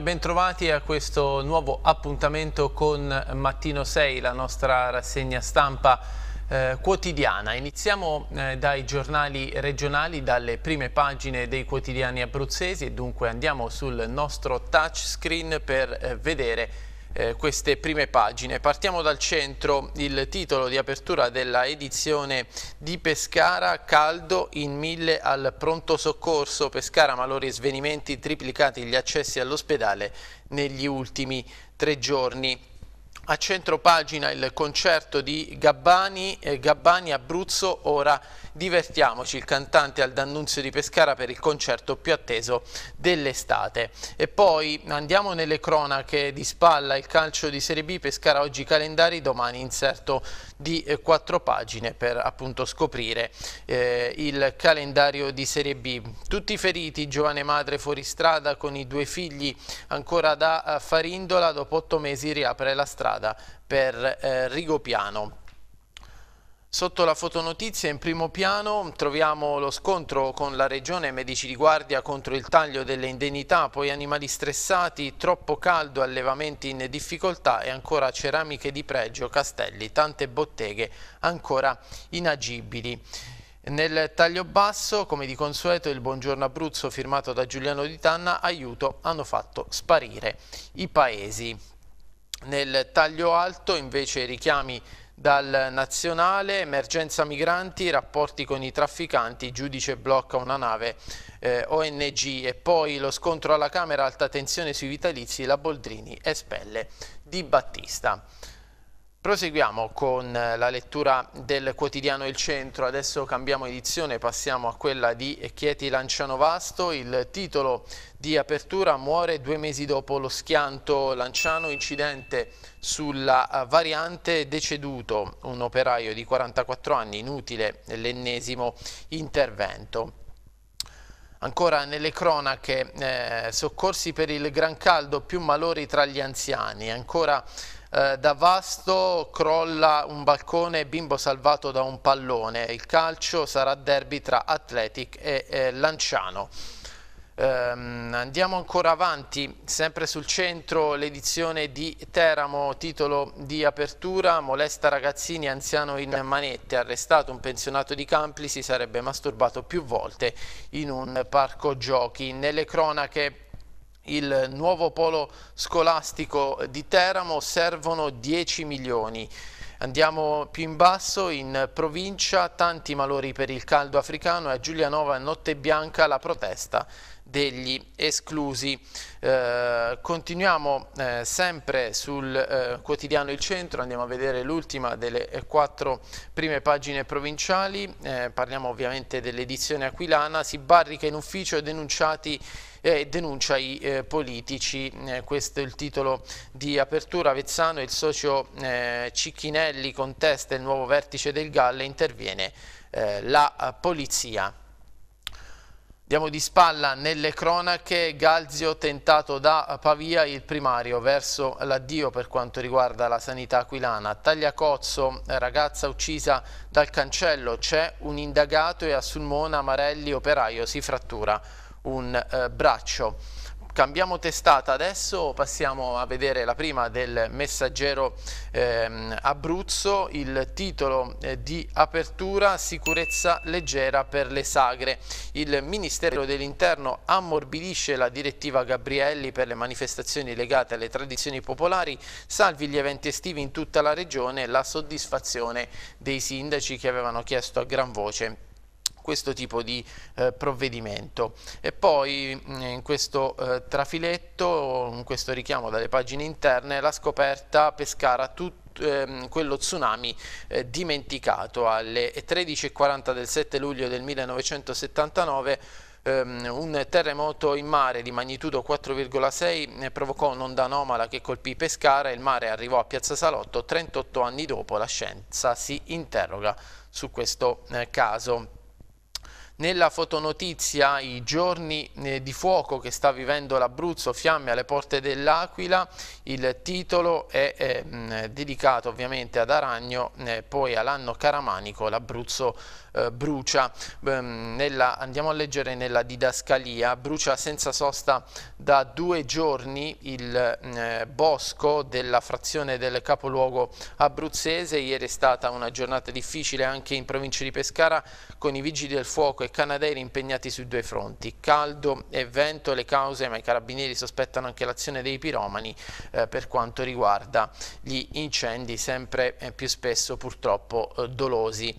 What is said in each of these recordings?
Bentrovati a questo nuovo appuntamento con Mattino 6, la nostra rassegna stampa eh, quotidiana. Iniziamo eh, dai giornali regionali, dalle prime pagine dei quotidiani abruzzesi e dunque andiamo sul nostro touchscreen per eh, vedere eh, queste prime pagine. Partiamo dal centro, il titolo di apertura della edizione di Pescara, caldo in mille al pronto soccorso, Pescara malori e svenimenti, triplicati gli accessi all'ospedale negli ultimi tre giorni. A centro pagina il concerto di Gabbani, eh, Gabbani Abruzzo, ora divertiamoci, il cantante al D'Annunzio di Pescara per il concerto più atteso dell'estate. E poi andiamo nelle cronache di spalla, il calcio di Serie B, Pescara oggi calendari, domani inserto di eh, quattro pagine per appunto scoprire eh, il calendario di Serie B. Tutti feriti, giovane madre fuori strada con i due figli ancora da eh, Farindola, dopo otto mesi riapre la strada per eh, Rigopiano. Sotto la fotonotizia in primo piano troviamo lo scontro con la regione Medici di Guardia contro il taglio delle indennità, poi animali stressati, troppo caldo, allevamenti in difficoltà e ancora ceramiche di pregio, castelli, tante botteghe ancora inagibili. Nel taglio basso, come di consueto, il Buongiorno Abruzzo firmato da Giuliano Di Tanna, aiuto hanno fatto sparire i paesi. Nel taglio alto invece richiami dal nazionale, emergenza migranti, rapporti con i trafficanti, giudice blocca una nave eh, ONG e poi lo scontro alla Camera, alta tensione sui vitalizi, la Boldrini espelle Di Battista. Proseguiamo con eh, la lettura del quotidiano Il Centro, adesso cambiamo edizione, passiamo a quella di Chieti Lanciano Vasto, il titolo di apertura muore due mesi dopo lo schianto. Lanciano, incidente sulla eh, variante deceduto, un operaio di 44 anni, inutile l'ennesimo intervento. Ancora nelle cronache, eh, soccorsi per il gran caldo, più malori tra gli anziani, ancora eh, da Vasto crolla un balcone, bimbo salvato da un pallone. Il calcio sarà derby tra Athletic e eh, Lanciano. Um, andiamo ancora avanti, sempre sul centro l'edizione di Teramo, titolo di apertura, molesta ragazzini anziano in manette, arrestato un pensionato di Campli, si sarebbe masturbato più volte in un parco giochi. Nelle cronache il nuovo polo scolastico di Teramo servono 10 milioni. Andiamo più in basso, in provincia, tanti malori per il caldo africano e a Giulianova Notte Bianca la protesta degli esclusi. Eh, continuiamo eh, sempre sul eh, quotidiano Il Centro, andiamo a vedere l'ultima delle eh, quattro prime pagine provinciali, eh, parliamo ovviamente dell'edizione aquilana, si barrica in ufficio denunciati e denuncia i eh, politici. Eh, questo è il titolo di apertura. Avezzano, il socio eh, Cicchinelli contesta il nuovo vertice del Galle, interviene la polizia. Diamo di spalla nelle cronache, Galzio tentato da Pavia il primario verso l'addio per quanto riguarda la sanità aquilana. Tagliacozzo, ragazza uccisa dal cancello, c'è un indagato e a Sulmona Marelli operaio si frattura un eh, braccio. Cambiamo testata adesso, passiamo a vedere la prima del messaggero ehm, Abruzzo, il titolo eh, di apertura Sicurezza leggera per le sagre. Il Ministero dell'Interno ammorbidisce la direttiva Gabrielli per le manifestazioni legate alle tradizioni popolari, salvi gli eventi estivi in tutta la regione, la soddisfazione dei sindaci che avevano chiesto a gran voce questo tipo di eh, provvedimento. E poi mm, in questo eh, trafiletto, in questo richiamo dalle pagine interne, la scoperta Pescara tutto ehm, quello tsunami eh, dimenticato. Alle 13.40 del 7 luglio del 1979 ehm, un terremoto in mare di magnitudo 4,6 provocò un'onda anomala che colpì Pescara. E il mare arrivò a Piazza Salotto. 38 anni dopo la scienza si interroga su questo eh, caso Nella fotonotizia i giorni eh, di fuoco che sta vivendo l'Abruzzo, fiamme alle porte dell'Aquila, il titolo è eh, dedicato ovviamente ad Aragno, eh, poi all'anno Caramanico, l'Abruzzo eh, brucia, ehm, nella, andiamo a leggere nella didascalia, brucia senza sosta da due giorni il eh, bosco della frazione del capoluogo abruzzese, ieri è stata una giornata difficile anche in provincia di Pescara con i vigili del fuoco e canadairi impegnati sui due fronti, caldo e vento le cause, ma i carabinieri sospettano anche l'azione dei piromani eh, per quanto riguarda gli incendi sempre eh, più spesso purtroppo eh, dolosi.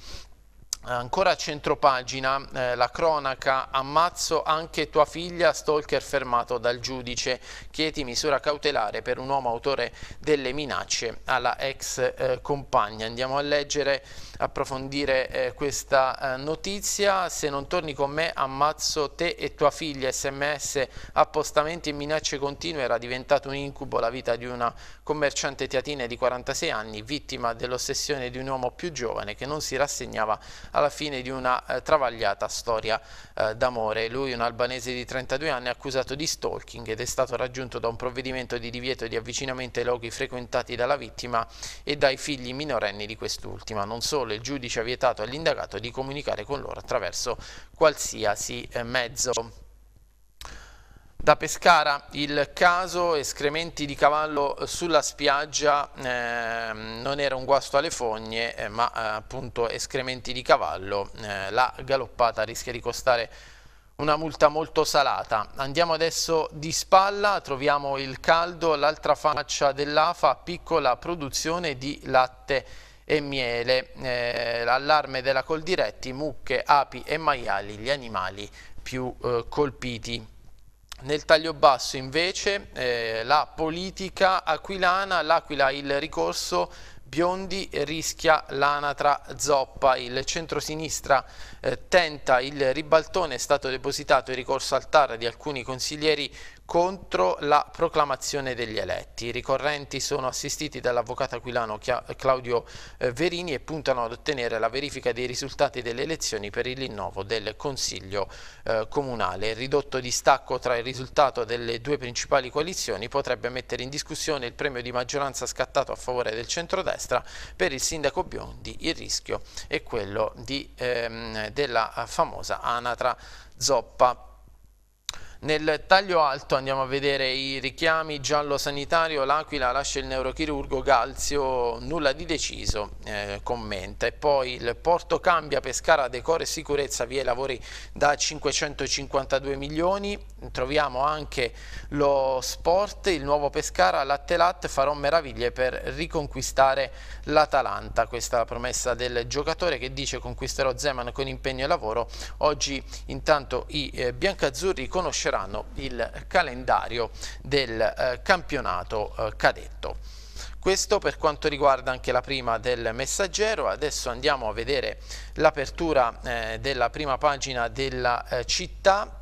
Ancora a centropagina, eh, la cronaca, ammazzo anche tua figlia, stalker fermato dal giudice, chieti misura cautelare per un uomo autore delle minacce alla ex eh, compagna. Andiamo a leggere, approfondire eh, questa eh, notizia, se non torni con me ammazzo te e tua figlia, sms, appostamenti e minacce continue, era diventato un incubo la vita di una commerciante teatina di 46 anni, vittima dell'ossessione di un uomo più giovane che non si rassegnava alla fine di una eh, travagliata storia eh, d'amore. Lui, un albanese di 32 anni, è accusato di stalking ed è stato raggiunto da un provvedimento di divieto di avvicinamento ai luoghi frequentati dalla vittima e dai figli minorenni di quest'ultima. Non solo, il giudice ha vietato all'indagato di comunicare con loro attraverso qualsiasi eh, mezzo. Da Pescara il caso escrementi di cavallo sulla spiaggia eh, non era un guasto alle fogne eh, ma eh, appunto escrementi di cavallo, eh, la galoppata rischia di costare una multa molto salata. Andiamo adesso di spalla, troviamo il caldo, l'altra faccia dell'AFA, piccola produzione di latte e miele, eh, l'allarme della Coldiretti, mucche, api e maiali, gli animali più eh, colpiti. Nel taglio basso invece eh, la politica aquilana, l'Aquila il ricorso Biondi rischia l'anatra zoppa, il centrosinistra eh, tenta il ribaltone, è stato depositato il ricorso al TAR di alcuni consiglieri contro la proclamazione degli eletti. I ricorrenti sono assistiti dall'avvocato aquilano Claudio eh, Verini e puntano ad ottenere la verifica dei risultati delle elezioni per il rinnovo del Consiglio eh, Comunale. Il ridotto distacco tra il risultato delle due principali coalizioni potrebbe mettere in discussione il premio di maggioranza scattato a favore del centrodestra per il sindaco Biondi. Il rischio è quello di, ehm, della famosa anatra zoppa nel taglio alto andiamo a vedere i richiami giallo sanitario, l'Aquila lascia il neurochirurgo Galzio, nulla di deciso, eh, commenta. E poi il Porto cambia, Pescara, decoro e sicurezza, via i lavori da 552 milioni. Troviamo anche lo sport, il nuovo Pescara, latte latte, farò meraviglie per riconquistare l'Atalanta. Questa è la promessa del giocatore che dice conquisterò Zeman con impegno e lavoro. Oggi intanto i eh, biancazzurri conosceranno conosceranno il calendario del eh, campionato eh, cadetto. Questo per quanto riguarda anche la prima del messaggero, adesso andiamo a vedere l'apertura eh, della prima pagina della città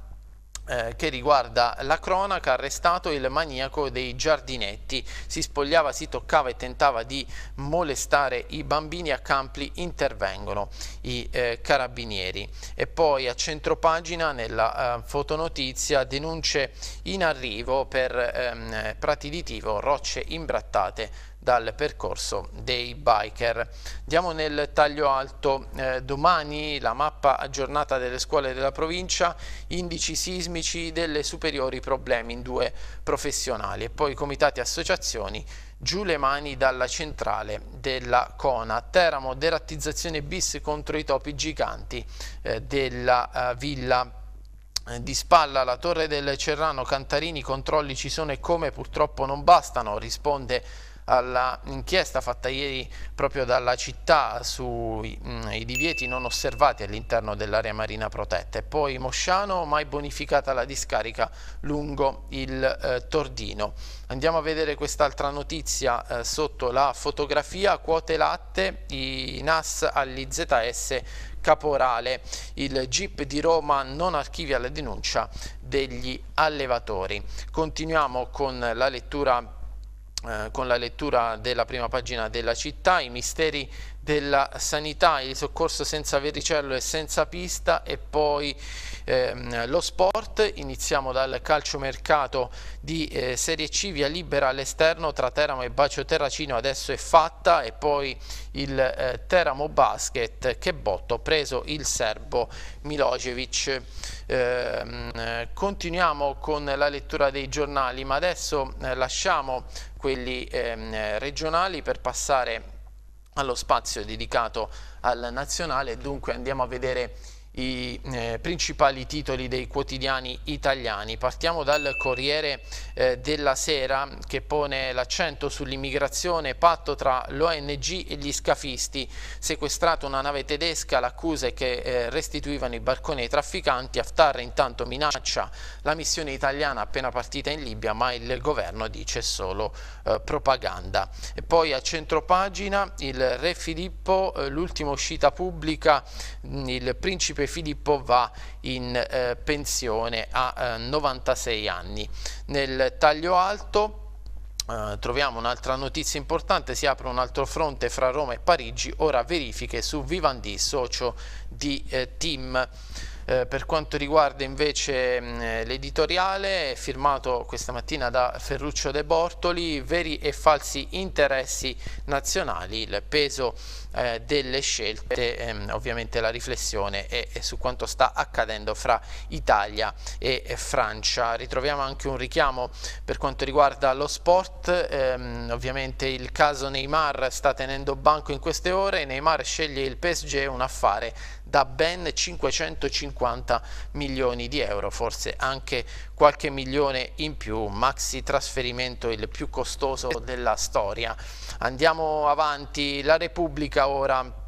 eh, che riguarda la cronaca, arrestato il maniaco dei giardinetti, si spogliava, si toccava e tentava di molestare i bambini a Campli, intervengono i eh, carabinieri. E poi a centropagina nella eh, fotonotizia denunce in arrivo per ehm, prati di Tivo, rocce imbrattate dal percorso dei biker. Andiamo nel taglio alto, eh, domani la mappa aggiornata delle scuole della provincia, indici sismici delle superiori problemi in due professionali e poi comitati e associazioni giù le mani dalla centrale della Cona. Teramo, derattizzazione bis contro i topi giganti eh, della eh, villa eh, di spalla la torre del Cerrano, Cantarini, controlli ci sono e come purtroppo non bastano, risponde all'inchiesta fatta ieri proprio dalla città sui mm, divieti non osservati all'interno dell'area marina protetta e poi Mosciano mai bonificata la discarica lungo il eh, Tordino. Andiamo a vedere quest'altra notizia eh, sotto la fotografia, quote latte, i NAS agli ZS Caporale, il GIP di Roma non archivia la denuncia degli allevatori. Continuiamo con la lettura eh, con la lettura della prima pagina della città, i misteri della sanità, il soccorso senza verricello e senza pista e poi ehm, lo sport. Iniziamo dal calciomercato di eh, Serie C, via libera all'esterno tra Teramo e Bacio Terracino adesso è fatta e poi il eh, Teramo Basket che botto preso il serbo Milosevic. Eh, continuiamo con la lettura dei giornali ma adesso eh, lasciamo quelli ehm, regionali per passare allo spazio dedicato al nazionale dunque andiamo a vedere i eh, principali titoli dei quotidiani italiani. Partiamo dal Corriere eh, della Sera che pone l'accento sull'immigrazione, patto tra l'ONG e gli scafisti, sequestrata una nave tedesca, l'accusa è che eh, restituivano i barconi ai trafficanti, Haftar intanto minaccia la missione italiana appena partita in Libia ma il governo dice solo eh, propaganda. E poi a centropagina il re Filippo, eh, l'ultima uscita pubblica, il principe principe Filippo va in eh, pensione a eh, 96 anni. Nel taglio alto Uh, troviamo un'altra notizia importante, si apre un altro fronte fra Roma e Parigi, ora verifiche su Vivendi, socio di eh, Team. Eh, per quanto riguarda invece mm, l'editoriale, firmato questa mattina da Ferruccio De Bortoli, veri e falsi interessi nazionali, il peso eh, delle scelte, ehm, ovviamente la riflessione è, è, su quanto sta accadendo fra Italia e, e Francia. Ritroviamo anche un richiamo per quanto riguarda lo sport, ehm, ovviamente il caso Neymar sta tenendo banco in queste ore, Neymar sceglie il PSG, un affare da ben 550 milioni di euro, forse anche qualche milione in più, maxi trasferimento il più costoso della storia. Andiamo avanti, la Repubblica ora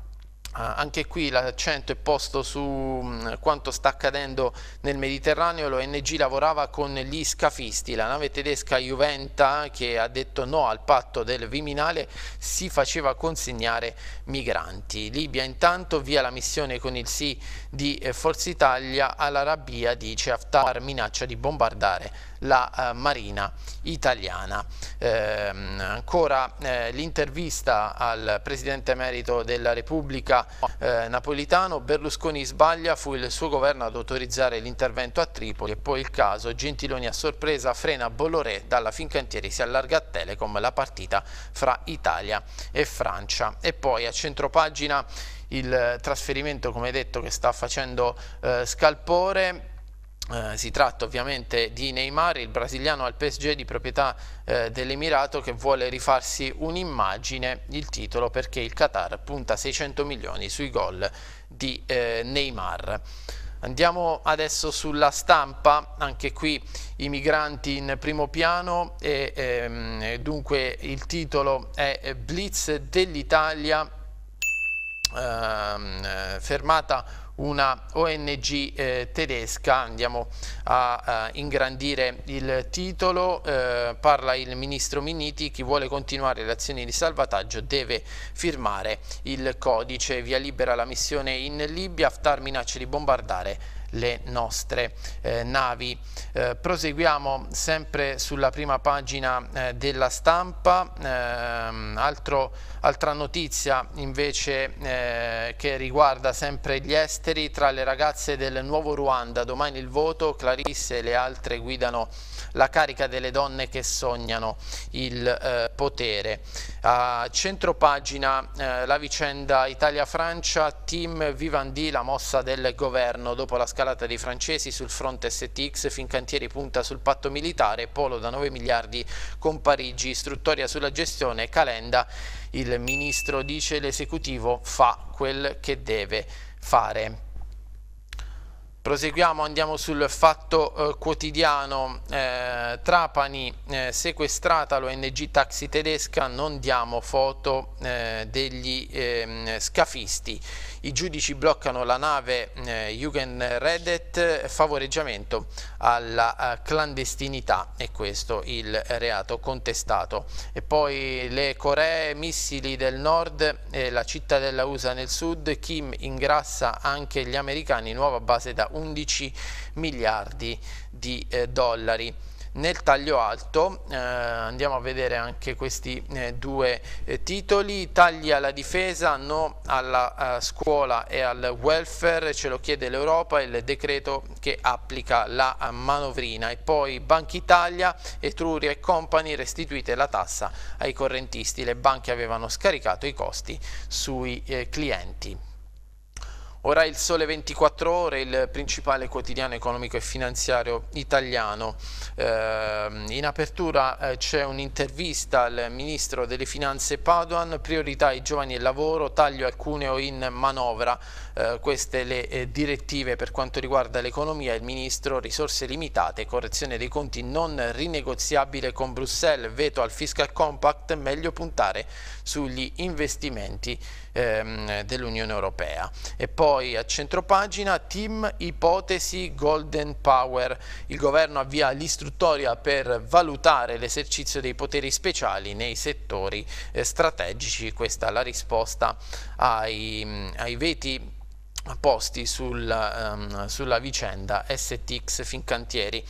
anche qui l'accento è posto su quanto sta accadendo nel Mediterraneo, l'ONG lavorava con gli scafisti, la nave tedesca Juventa che ha detto no al patto del Viminale si faceva consegnare migranti. Libia intanto via la missione con il sì di eh, Forza Italia all'Arabia dice Haftar minaccia di bombardare la uh, Marina italiana. Eh, ancora eh, l'intervista al Presidente Emerito della Repubblica eh, Napolitano, Berlusconi sbaglia, fu il suo governo ad autorizzare l'intervento a Tripoli e poi il caso. Gentiloni a sorpresa frena Bolloré dalla Fincantieri si allarga a Telecom la partita fra Italia e Francia. E poi a centropagina il trasferimento come detto che sta facendo eh, scalpore eh, si tratta ovviamente di Neymar, il brasiliano al PSG di proprietà eh, dell'Emirato che vuole rifarsi un'immagine, il titolo perché il Qatar punta 600 milioni sui gol di eh, Neymar. Andiamo adesso sulla stampa, anche qui i migranti in primo piano e ehm, dunque il titolo è Blitz dell'Italia, ehm, fermata una ONG eh, tedesca, andiamo a, a, ingrandire il titolo, eh, parla il ministro Minniti, chi vuole continuare le azioni di salvataggio deve firmare il codice, via libera la missione in Libia, Haftar minaccia di bombardare le nostre eh, navi. Eh, proseguiamo sempre sulla prima pagina eh, della stampa, ehm, altro, altra notizia invece eh, che riguarda sempre gli esteri, tra le ragazze del nuovo Ruanda, domani il voto, Clarisse e le altre guidano la carica delle donne che sognano il eh, potere. A centropagina eh, la vicenda Italia-Francia, team Vivendi, la mossa del governo dopo la scalata dei francesi sul fronte STX, Fincantieri punta sul patto militare, Polo da 9 miliardi con Parigi, istruttoria sulla gestione, Calenda, il ministro dice l'esecutivo fa quel che deve fare. Proseguiamo, andiamo sul fatto eh, quotidiano, eh, Trapani eh, sequestrata l'ONG taxi tedesca, non diamo foto eh, degli ehm, scafisti. I giudici bloccano la nave eh, Jugendredet, favoreggiamento alla eh, clandestinità e questo il reato contestato. E poi le Coree, missili del nord e la cittadella USA nel sud, Kim ingrassa anche gli americani, nuova base da 11 miliardi di eh, dollari. Nel taglio alto eh, andiamo a vedere anche questi eh, due eh, titoli, tagli alla difesa, no alla eh, scuola e al welfare, ce lo chiede l'Europa, il decreto che applica la manovrina. E poi Banca Italia, Etruria e Company restituite la tassa ai correntisti, le banche avevano scaricato i costi sui eh, clienti. Ora il Sole 24 Ore, il principale quotidiano economico e finanziario italiano. Eh, in apertura eh, c'è un'intervista al Ministro delle Finanze Padoan, priorità ai giovani e lavoro, taglio al cuneo in manovra, eh, queste le eh, direttive per quanto riguarda l'economia, il Ministro, risorse limitate, correzione dei conti non rinegoziabile con Bruxelles, veto al Fiscal Compact, meglio puntare sugli investimenti ehm, dell'Unione Europea. E poi a centropagina team ipotesi Golden Power. Il governo avvia l'istruttoria per valutare l'esercizio dei poteri speciali nei settori eh, strategici. Questa è la risposta ai, ai veti posti sul, um, sulla vicenda STX Fincantieri.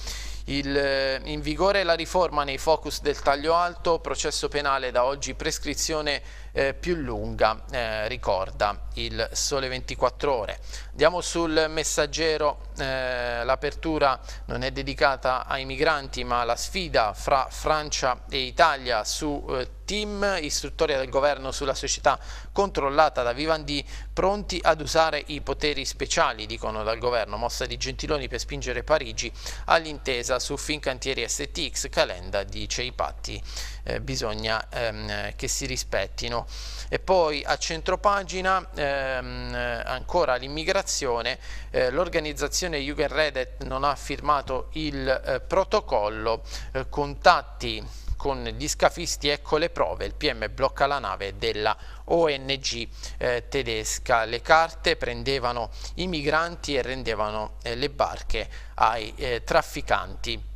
Il, eh, in vigore la riforma nei focus del taglio alto, processo penale da oggi prescrizione eh, più lunga, eh, ricorda il Sole 24 Ore. Andiamo sul messaggero, eh, l'apertura non è dedicata ai migranti ma alla sfida fra Francia e Italia su eh, team, istruttoria del governo sulla società controllata da Vivendi, pronti ad usare i poteri speciali, dicono dal governo, mossa di Gentiloni per spingere Parigi all'intesa su Fincantieri STX, Calenda dice i patti eh, bisogna ehm, che si rispettino. E poi a centropagina ehm, ancora l'immigrazione, eh, l'organizzazione Jugendredet non ha firmato il eh, protocollo, eh, contatti con gli scafisti, ecco le prove, il PM blocca la nave della ONG eh, tedesca, le carte prendevano i migranti e rendevano eh, le barche ai eh, trafficanti.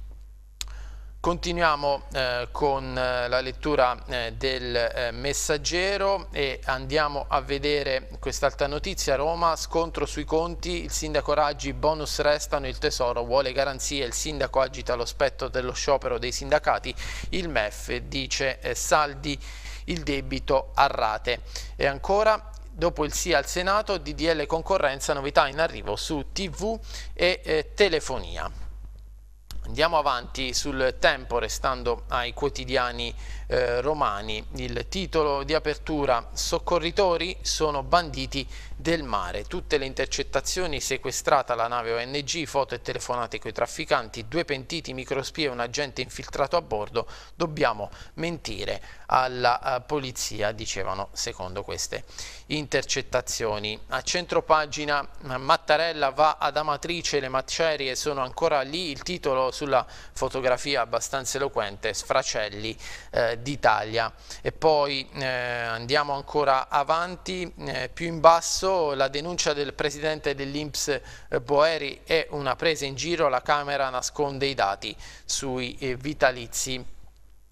Continuiamo eh, con eh, la lettura eh, del eh, messaggero e andiamo a vedere quest'altra notizia. Roma, scontro sui conti, il sindaco Raggi, bonus restano, il tesoro vuole garanzie, il sindaco agita lo spettro dello sciopero dei sindacati, il MEF dice eh, saldi il debito a rate. E ancora dopo il sì al Senato, DDL concorrenza, novità in arrivo su TV e eh, telefonia. Andiamo avanti sul tempo restando ai quotidiani eh, romani. Il titolo di apertura Soccorritori sono banditi del mare. Tutte le intercettazioni, sequestrata la nave ONG, foto e telefonate coi trafficanti, due pentiti, microspie e un agente infiltrato a bordo. Dobbiamo mentire alla uh, polizia, dicevano secondo queste intercettazioni. A centro pagina Mattarella va ad Amatrice, le macerie sono ancora lì, il titolo sulla fotografia abbastanza eloquente, Sfracelli eh, d'Italia. E poi eh, andiamo ancora avanti, eh, più in basso la denuncia del presidente dell'Inps eh, Boeri è una presa in giro, la Camera nasconde i dati sui eh, vitalizi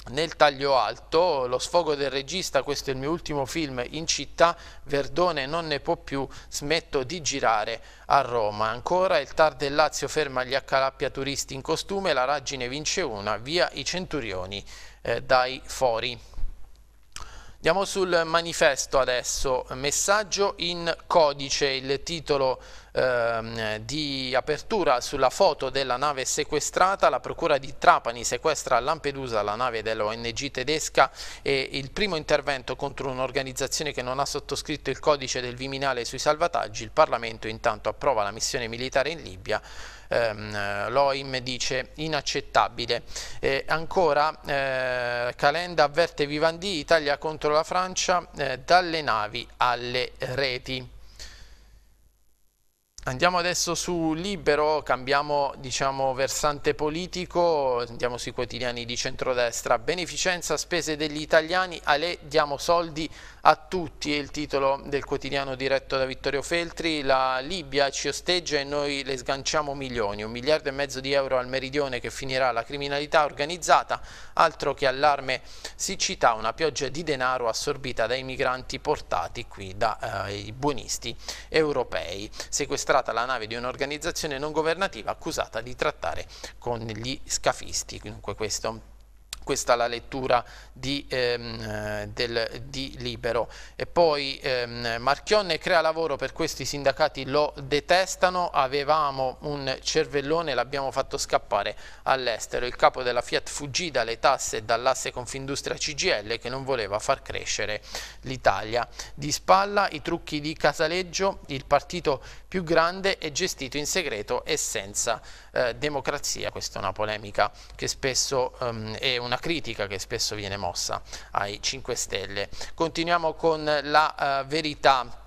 nel taglio alto, lo sfogo del regista, questo è il mio ultimo film in città, Verdone non ne può più, smetto di girare a Roma. Ancora il TAR del Lazio ferma gli accalappiaturisti in costume, la Raggine vince una, via i centurioni eh, dai fori. Andiamo sul manifesto adesso, messaggio in codice, il titolo ehm, di apertura sulla foto della nave sequestrata, la procura di Trapani sequestra a Lampedusa la nave dell'ONG tedesca e il primo intervento contro un'organizzazione che non ha sottoscritto il codice del Viminale sui salvataggi, il Parlamento intanto approva la missione militare in Libia, ehm, l'OIM dice inaccettabile. Eh, ancora eh, Calenda avverte Vivandi, Italia contro la Francia, eh, dalle navi alle reti. Andiamo adesso su Libero, cambiamo diciamo, versante politico, andiamo sui quotidiani di centrodestra. Beneficenza, spese degli italiani, a lei diamo soldi a tutti, è il titolo del quotidiano diretto da Vittorio Feltri. La Libia ci osteggia e noi le sganciamo milioni, un miliardo e mezzo di euro al meridione che finirà la criminalità organizzata, altro che allarme siccità, una pioggia di denaro assorbita dai migranti portati qui dai eh, buonisti europei. Sequestrata la nave di un'organizzazione non governativa accusata di trattare con gli scafisti. Dunque questo questa è la lettura di, ehm, del, di Libero. E poi ehm, Marchionne crea lavoro per questi sindacati lo detestano, avevamo un cervellone, l'abbiamo fatto scappare all'estero. Il capo della Fiat fuggì dalle tasse dall'asse Confindustria CGL che non voleva far crescere l'Italia. Di spalla i trucchi di Casaleggio, il partito più grande è gestito in segreto e senza eh, democrazia. Questa è una polemica che spesso ehm, è una critica che spesso viene mossa ai 5 Stelle. Continuiamo con la eh, verità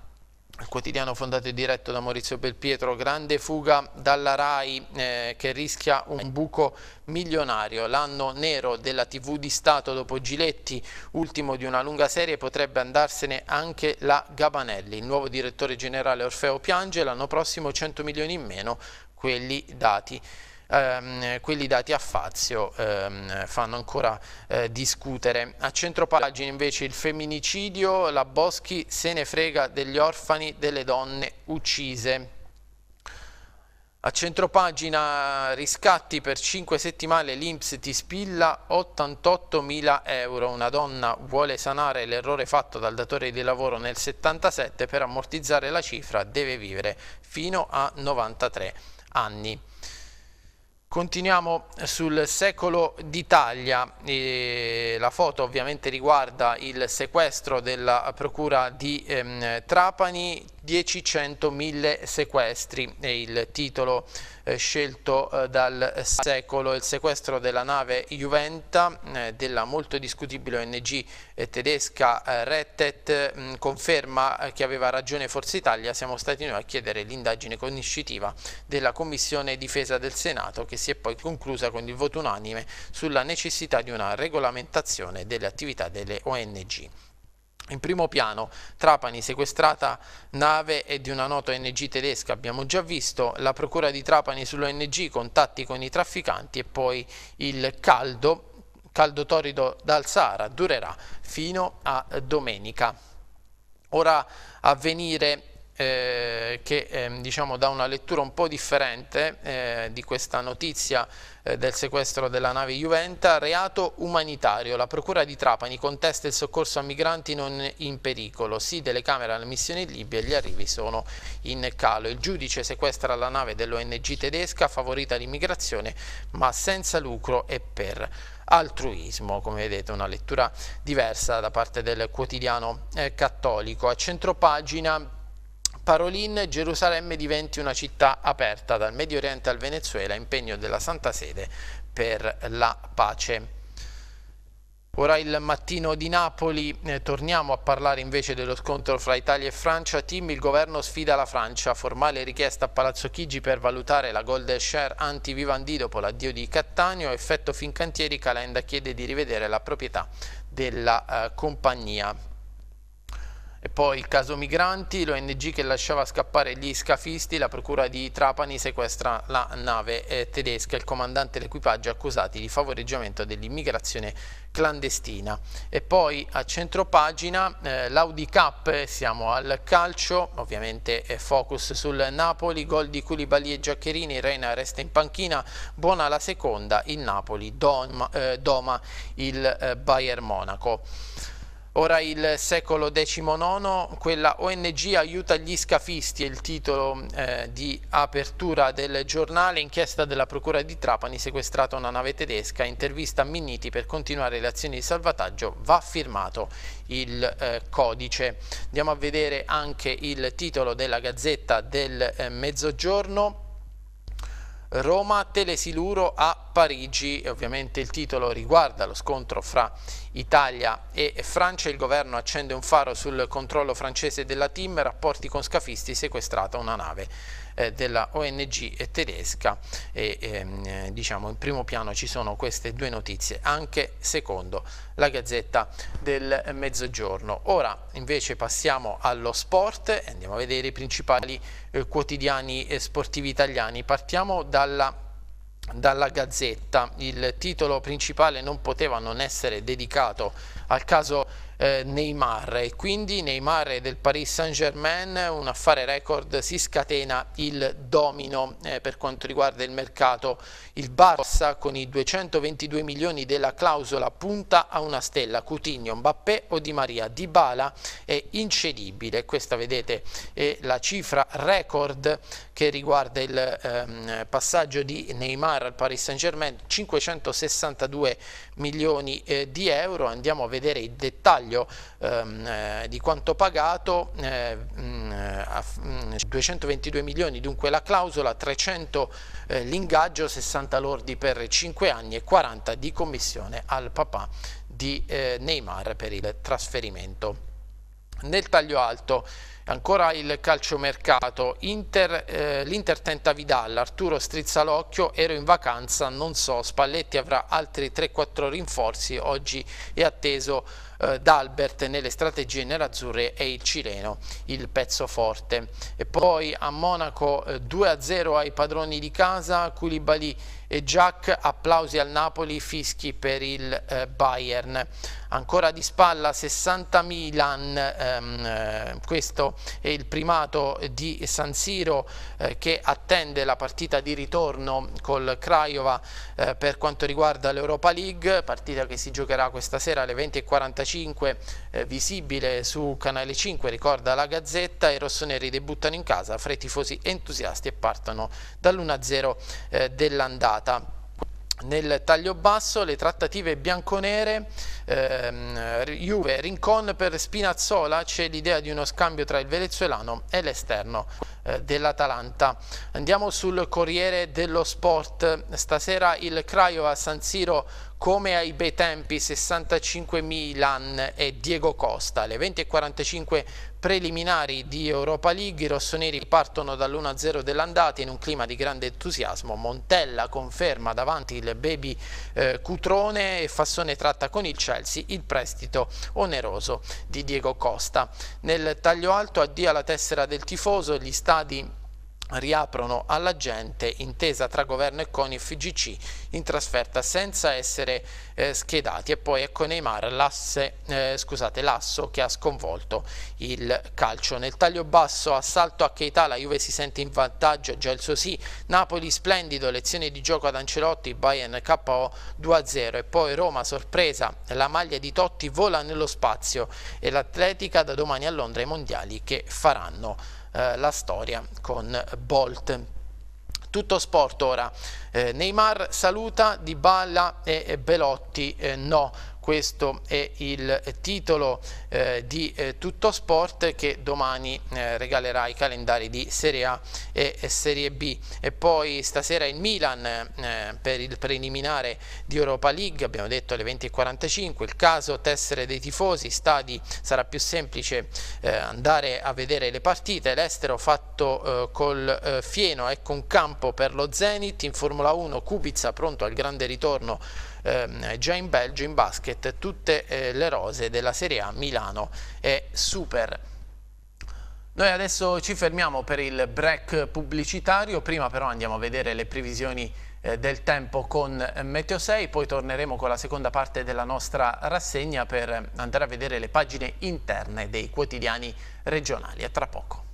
quotidiano fondato e diretto da Maurizio Belpietro, grande fuga dalla RAI eh, che rischia un buco milionario. L'anno nero della TV di Stato dopo Giletti, ultimo di una lunga serie, potrebbe andarsene anche la Gabanelli. Il nuovo direttore generale Orfeo piange, l'anno prossimo 100 milioni in meno, quelli dati ehm, quelli dati a Fazio ehm, fanno ancora eh, discutere. A centropagina invece il femminicidio, la Boschi se ne frega degli orfani delle donne uccise. A centropagina riscatti per 5 settimane l'Inps ti spilla 88 mila euro. Una donna vuole sanare l'errore fatto dal datore di lavoro nel 77 per ammortizzare la cifra deve vivere fino a 93 anni. Continuiamo sul secolo d'Italia, la foto ovviamente riguarda il sequestro della procura di ehm, Trapani, 10, 100, 1000 sequestri è il titolo eh, scelto eh, dal secolo, il sequestro della nave Juventa eh, della molto discutibile ONG tedesca Rettet mm, conferma che aveva ragione Forza Italia, siamo stati noi a chiedere l'indagine conoscitiva della Commissione Difesa del Senato che si è poi conclusa con il voto unanime sulla necessità di una regolamentazione delle attività delle ONG. In primo piano Trapani sequestrata nave e di una nota ONG tedesca, abbiamo già visto, la procura di Trapani sull'ONG, contatti con i trafficanti e poi il caldo, caldo torido dal Sahara, durerà fino a domenica. Ora a venire eh, che eh, diciamo, dà una lettura un po' differente eh, di questa notizia eh, del sequestro della nave Juventa, reato umanitario. La Procura di Trapani contesta il soccorso a migranti non in pericolo, sì telecamera alla missione in Libia e gli arrivi sono in calo. Il giudice sequestra la nave dell'ONG tedesca, favorita l'immigrazione ma senza lucro e per altruismo, come vedete una lettura diversa da parte del quotidiano eh, cattolico. A centropagina Parolin, Gerusalemme diventi una città aperta dal Medio Oriente al Venezuela, impegno della Santa Sede per la pace. Ora il mattino di Napoli, eh, torniamo a parlare invece dello scontro fra Italia e Francia. Team, il governo sfida la Francia, formale richiesta a Palazzo Chigi per valutare la Gold Share anti-Vivandi dopo l'addio di Cattaneo, effetto Fincantieri, Calenda chiede di rivedere la proprietà della eh, compagnia. E poi il caso migranti, l'ONG che lasciava scappare gli scafisti, la procura di Trapani sequestra la nave eh, tedesca, il comandante e l'equipaggio accusati di favoreggiamento dell'immigrazione clandestina. E poi a centropagina eh, l'Audi Cup, siamo al calcio, ovviamente eh, focus sul Napoli, gol di Culibali e Giaccherini, Reina resta in panchina, buona la seconda, il Napoli doma, eh, doma il eh, Bayern Monaco. Ora il secolo XIX, quella ONG aiuta gli scafisti, è il titolo eh, di apertura del giornale, inchiesta della Procura di Trapani, sequestrata una nave tedesca, intervista a Minniti per continuare le azioni di salvataggio, va firmato il eh, codice. Andiamo a vedere anche il titolo della Gazzetta del eh, Mezzogiorno, Roma Telesiluro a Parigi. E ovviamente il titolo riguarda lo scontro fra Italia e Francia, il governo accende un faro sul controllo francese della TIM, rapporti con scafisti, sequestrata una nave eh, della ONG tedesca e ehm, diciamo in primo piano ci sono queste due notizie anche secondo la Gazzetta del Mezzogiorno. Ora invece passiamo allo sport e andiamo a vedere i principali eh, quotidiani eh, sportivi italiani. Partiamo dalla dalla Gazzetta. Il titolo principale non poteva non essere dedicato al caso eh, Neymar e quindi Neymar del Paris Saint-Germain, un affare record, si scatena il domino eh, per quanto riguarda il mercato. Il Barça con i 222 milioni della clausola punta a una stella, Coutinho, Mbappé o Di Maria. Dybala è incedibile, questa vedete è la cifra record che riguarda il ehm, passaggio di Neymar al Paris Saint-Germain, 562 milioni eh, di euro. Andiamo a vedere i dettagli dettaglio ehm, eh, di quanto pagato, eh, mh, mm, mh, 222 milioni dunque la clausola, 300 eh, l'ingaggio, 60 lordi per 5 anni e 40 di commissione al papà di eh, Neymar per il trasferimento. Nel taglio alto Ancora il calciomercato, Inter, eh, l'Inter tenta Vidal, Arturo strizza l'occhio, ero in vacanza, non so, Spalletti avrà altri 3-4 rinforzi, oggi è atteso eh, D'Albert nelle strategie nerazzurre e il cileno, il pezzo forte. E poi a Monaco eh, 2-0 ai padroni di casa, Koulibaly e Giac, applausi al Napoli, fischi per il eh, Bayern. Ancora di spalla 60 Milan, ehm, eh, questo è il primato di San Siro eh, che attende la partita di ritorno col Craiova eh, per quanto riguarda l'Europa League, partita che si giocherà questa sera alle 20.45 eh, visibile su Canale 5, ricorda la Gazzetta, i rossoneri debuttano in casa fra i tifosi entusiasti e partono dall'1-0 eh, dell'andata. Nel taglio basso le trattative bianconere, ehm, Juve, Rincon per Spinazzola, c'è l'idea di uno scambio tra il venezuelano e l'esterno eh, dell'Atalanta. Andiamo sul Corriere dello Sport, stasera il Craiova San Siro come ai bei tempi 65 Milan e Diego Costa. Alle 20.45 preliminari di Europa League i rossoneri partono dall'1-0 dell'andata in un clima di grande entusiasmo. Montella conferma davanti il baby eh, Cutrone e Fassone tratta con il Chelsea il prestito oneroso di Diego Costa. Nel taglio alto addio alla tessera del tifoso, gli stadi riaprono alla gente intesa tra governo e CONI e FGC in trasferta senza essere eh, schedati. E poi ecco Neymar eh, scusate, l'asso che ha sconvolto il calcio. Nel taglio basso assalto a Keita la Juve si sente in vantaggio già il suo sì. Napoli splendido lezione di gioco ad Ancelotti Bayern KO 2-0 e poi Roma sorpresa la maglia di Totti vola nello spazio e l'Atletica da domani a Londra ai mondiali che faranno eh, la storia con Bolt. Tutto sport ora, eh, Neymar saluta, Di Balla e Belotti eh, no, questo è il titolo eh, di eh, Tutto Sport che domani eh, regalerà i calendari di Serie A e, Serie B. E poi stasera il Milan eh, per il preliminare di Europa League abbiamo detto alle 20.45 il caso tessere dei tifosi stadi sarà più semplice eh, andare a vedere le partite. L'estero fatto eh, col Fieno ecco un campo per lo Zenit. In Formula 1 Kubica pronto al grande ritorno eh, già in Belgio in basket tutte eh, le rose della Serie A Milano e Super. Noi adesso ci fermiamo per il break pubblicitario, prima però andiamo a vedere le previsioni eh, del tempo con Meteo 6, poi torneremo con la seconda parte della nostra rassegna per andare a vedere le pagine interne dei quotidiani regionali. A tra poco.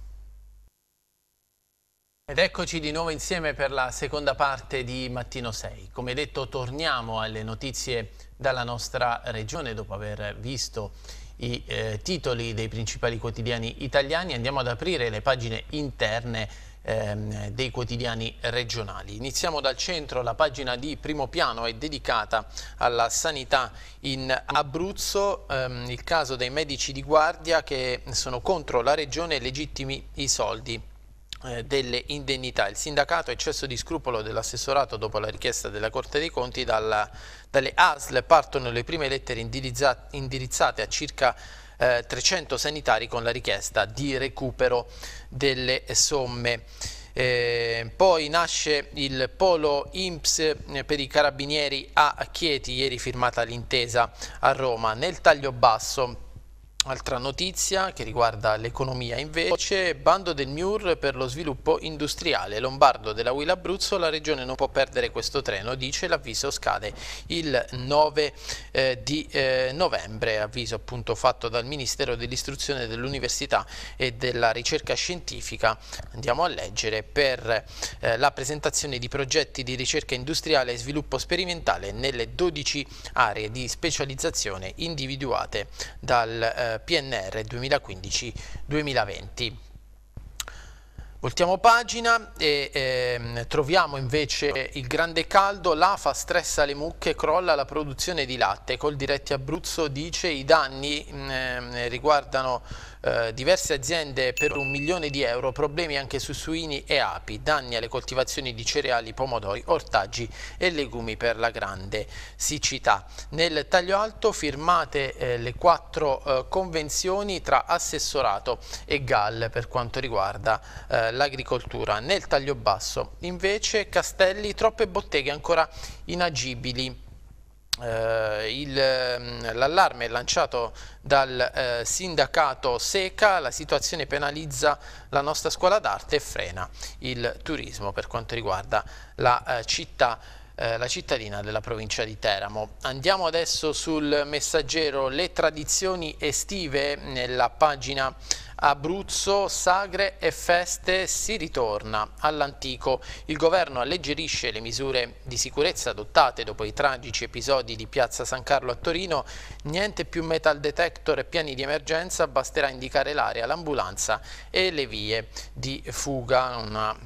Ed eccoci di nuovo insieme per la seconda parte di Mattino 6. Come detto torniamo alle notizie dalla nostra regione dopo aver visto i eh, titoli dei principali quotidiani italiani. Andiamo ad aprire le pagine interne ehm, dei quotidiani regionali. Iniziamo dal centro, la pagina di primo piano è dedicata alla sanità in Abruzzo, ehm, il caso dei medici di guardia che sono contro la regione legittimi i soldi delle indennità. Il sindacato eccesso di scrupolo dell'assessorato dopo la richiesta della Corte dei Conti, dalla, dalle ASL partono le prime lettere indirizzate a circa eh, 300 sanitari con la richiesta di recupero delle somme. Eh, poi nasce il polo IMPS eh, per i carabinieri a Chieti, ieri firmata l'intesa a Roma. Nel taglio basso Altra notizia che riguarda l'economia invece, bando del MIUR per lo sviluppo industriale. Lombardo della Will Abruzzo, la regione non può perdere questo treno, dice l'avviso scade il 9 eh, di eh, novembre, avviso appunto fatto dal Ministero dell'Istruzione, dell'Università e della Ricerca Scientifica. Andiamo a leggere per eh, la presentazione di progetti di ricerca industriale e sviluppo sperimentale nelle 12 aree di specializzazione individuate dal eh, PNR 2015-2020. Voltiamo pagina e ehm, troviamo invece il grande caldo, l'AFA stressa le mucche, crolla la produzione di latte. Col diretti Abruzzo dice i danni ehm, riguardano eh, diverse aziende per un milione di euro, problemi anche su suini e api, danni alle coltivazioni di cereali, pomodori, ortaggi e legumi per la grande siccità. Nel taglio alto firmate eh, le quattro eh, convenzioni tra assessorato e GAL per quanto riguarda eh, l'agricoltura. Nel taglio basso invece Castelli troppe botteghe ancora inagibili l'allarme è lanciato dal eh, sindacato Seca, la situazione penalizza la nostra scuola d'arte e frena il turismo per quanto riguarda la eh, città eh, la cittadina della provincia di Teramo. Andiamo adesso sul messaggero Le tradizioni estive nella pagina Abruzzo, sagre e feste si ritorna all'antico. Il governo alleggerisce le misure di sicurezza adottate dopo i tragici episodi di Piazza San Carlo a Torino. Niente più metal detector e piani di emergenza, basterà indicare l'area, l'ambulanza e le vie di fuga. Una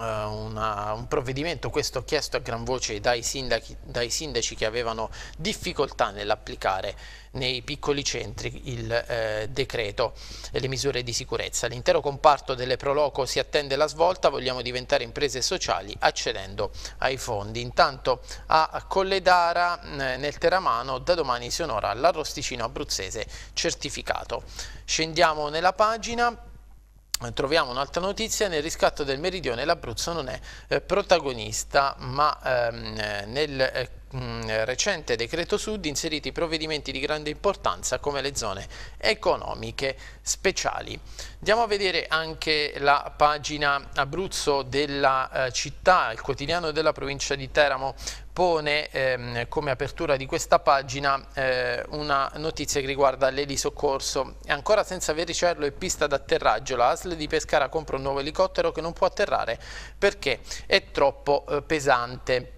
una, un provvedimento, questo chiesto a gran voce dai, sindaci, dai sindaci che avevano difficoltà nell'applicare nei piccoli centri il eh, decreto e le misure di sicurezza. L'intero comparto delle Proloco si attende la svolta, vogliamo diventare imprese sociali accedendo ai fondi. Intanto a Colledara eh, nel Teramano da domani si onora l'arrosticino abruzzese certificato. Scendiamo nella pagina troviamo un'altra notizia, nel riscatto del meridione l'Abruzzo non è eh, protagonista, ma ehm, nel Mm, recente decreto Sud inseriti provvedimenti di grande importanza come le zone economiche speciali. Andiamo a vedere anche la pagina Abruzzo della eh, città, il quotidiano della provincia di Teramo pone ehm, come apertura di questa pagina eh, una notizia che riguarda l'elisoccorso. Ancora senza vericello e pista d'atterraggio, la ASL di Pescara compra un nuovo elicottero che non può atterrare perché è troppo eh, pesante.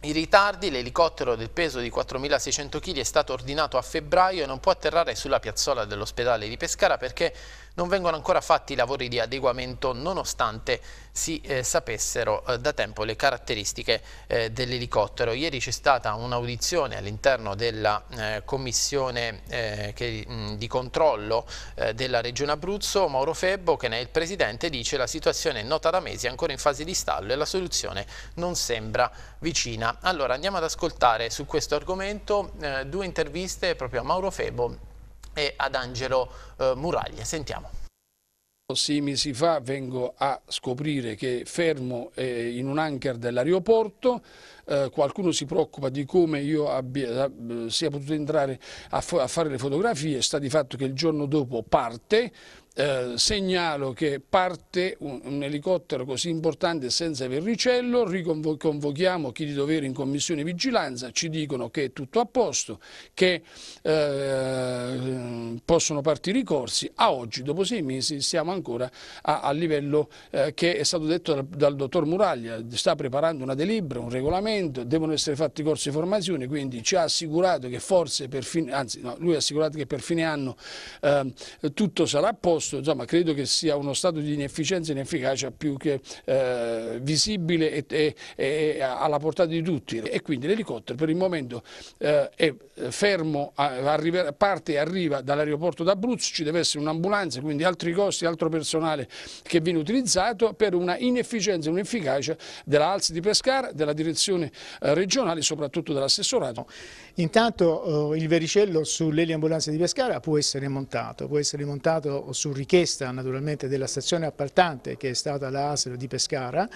I ritardi, l'elicottero del peso di 4.600 kg è stato ordinato a febbraio e non può atterrare sulla piazzola dell'ospedale di Pescara perché non vengono ancora fatti i lavori di adeguamento nonostante si eh, sapessero eh, da tempo le caratteristiche eh, dell'elicottero. Ieri c'è stata un'audizione all'interno della eh, commissione eh, che, mh, di controllo eh, della Regione Abruzzo, Mauro Febbo che ne è il presidente dice la situazione è nota da mesi, ancora in fase di stallo e la soluzione non sembra vicina. Allora andiamo ad ascoltare su questo argomento due interviste proprio a Mauro Febbo e ad Angelo eh, Muraglia. Sentiamo. Sei mesi fa vengo a scoprire che fermo eh, in un anker dell'aeroporto, eh, qualcuno si preoccupa di come io abbia, eh, sia potuto entrare a, a, fare le fotografie, sta di fatto che il giorno dopo parte, eh, segnalo che parte un, un, elicottero così importante senza verricello, riconvochiamo chi di dovere in commissione vigilanza, ci dicono che è tutto a posto, che eh, possono partire i corsi, a oggi dopo sei mesi siamo ancora a, livello eh, che è stato detto dal, dal, dottor Muraglia, sta preparando una delibera, un regolamento, devono essere fatti corsi di formazione, quindi ci ha assicurato che forse per fine, anzi no, lui ha assicurato che per fine anno eh, tutto sarà a posto, posto, insomma, credo che sia uno stato di inefficienza e inefficacia più che eh, visibile e, e, e, alla portata di tutti e quindi l'elicottero per il momento eh, è fermo, arriva, parte e arriva dall'aeroporto d'Abruzzo, ci deve essere un'ambulanza, quindi altri costi, altro personale che viene utilizzato per una inefficienza e un'efficacia della Alzi di Pescara, della direzione eh, regionale e soprattutto dell'assessorato. Intanto eh, il vericello sull'eliambulanza di Pescara può essere montato, può essere montato su richiesta naturalmente della stazione appaltante che è stata la ASL di Pescara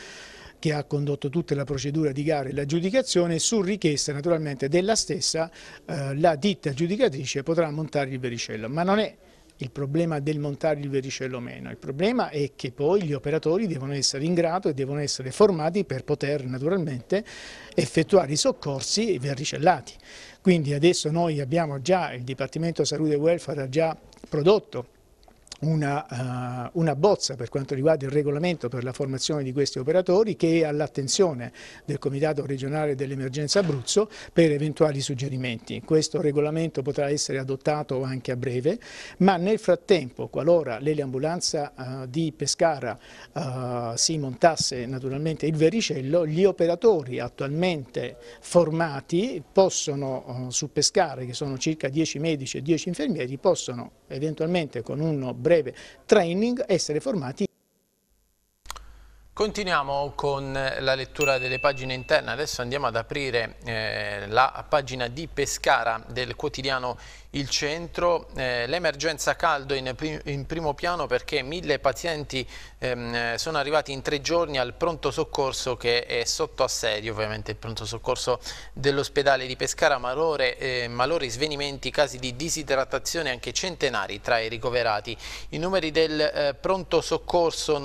che ha condotto tutta la procedura di gara e l'aggiudicazione, su richiesta naturalmente della stessa eh, la ditta aggiudicatrice potrà montare il vericello, ma non è il problema del montare il vericello o meno, il problema è che poi gli operatori devono essere in grado e devono essere formati per poter naturalmente effettuare i soccorsi vericellati. Quindi adesso noi abbiamo già, il Dipartimento Salute e Welfare ha già prodotto una, uh, una, bozza per quanto riguarda il regolamento per la formazione di questi operatori che è all'attenzione del Comitato regionale dell'emergenza Abruzzo per eventuali suggerimenti. Questo regolamento potrà essere adottato anche a breve, ma nel frattempo, qualora l'eliambulanza uh, di Pescara uh, si montasse naturalmente il vericello, gli operatori attualmente formati possono su Pescara, che sono circa 10 medici e 10 infermieri, possono eventualmente con un breve breve training essere formati. Continuiamo con la lettura delle pagine interne, adesso andiamo ad aprire eh, la pagina di Pescara del quotidiano il centro, eh, l'emergenza caldo in, in, primo piano perché mille pazienti ehm, sono arrivati in tre giorni al pronto soccorso che è sotto assedio, ovviamente il pronto soccorso dell'ospedale di Pescara, malore, eh, malori, svenimenti, casi di disidratazione anche centenari tra i ricoverati. I numeri del eh, pronto soccorso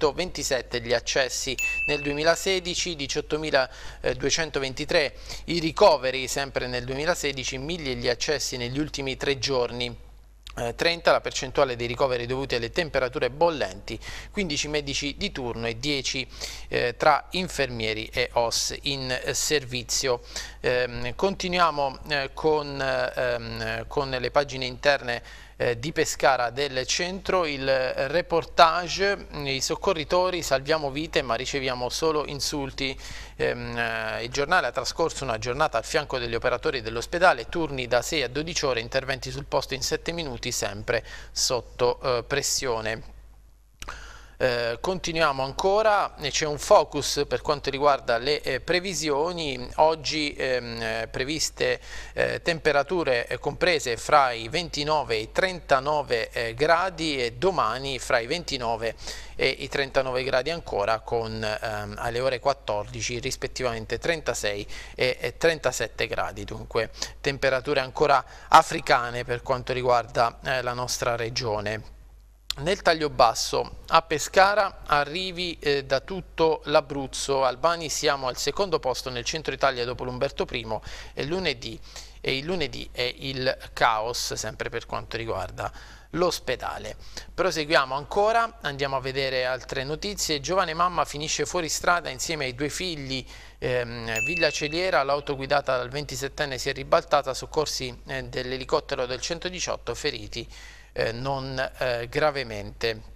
92.627 gli accessi nel 2016, 18.223 i ricoveri sempre nel 2016, 1.000 gli accessi negli ultimi tre giorni 30 la percentuale dei ricoveri dovuti alle temperature bollenti, 15 medici di turno e 10 eh, tra infermieri e OS in servizio. Eh, continuiamo eh, con, ehm, con le pagine interne eh, di Pescara del centro, il reportage, i soccorritori salviamo vite ma riceviamo solo insulti. Ehm, eh, il giornale ha trascorso una giornata al fianco degli operatori dell'ospedale, turni da 6 a 12 ore, interventi sul posto in 7 minuti sempre sotto eh, pressione. Eh, continuiamo ancora, c'è un focus per quanto riguarda le eh, previsioni, oggi ehm, eh, previste eh, temperature eh, comprese fra i 29 e i 39 gradi e domani fra i 29 e i 39 gradi ancora con ehm, alle ore 14 rispettivamente 36 e, e 37 gradi, dunque temperature ancora africane per quanto riguarda la nostra regione. Nel taglio basso a Pescara arrivi eh, da tutto l'Abruzzo, Albani siamo al secondo posto nel centro Italia dopo l'Umberto I e lunedì, e il lunedì è il caos sempre per quanto riguarda l'ospedale. Proseguiamo ancora, andiamo a vedere altre notizie. Giovane mamma finisce fuori strada insieme ai due figli. Ehm, Villa Celiera, l'auto guidata dal 27enne si è ribaltata, soccorsi eh, dell'elicottero del 118, feriti eh, non eh, gravemente.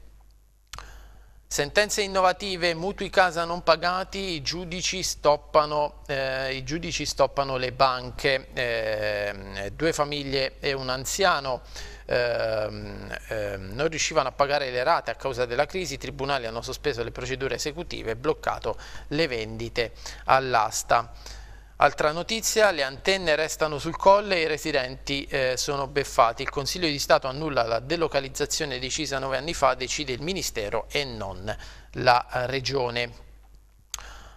Sentenze innovative, mutui casa non pagati, i giudici stoppano, eh, i giudici stoppano le banche, eh, due famiglie e un anziano eh, non riuscivano a pagare le rate a causa della crisi, i tribunali hanno sospeso le procedure esecutive e bloccato le vendite all'asta. Altra notizia, le antenne restano sul colle e i residenti eh, sono beffati. Il Consiglio di Stato annulla la delocalizzazione decisa nove anni fa, decide il Ministero e non la Regione.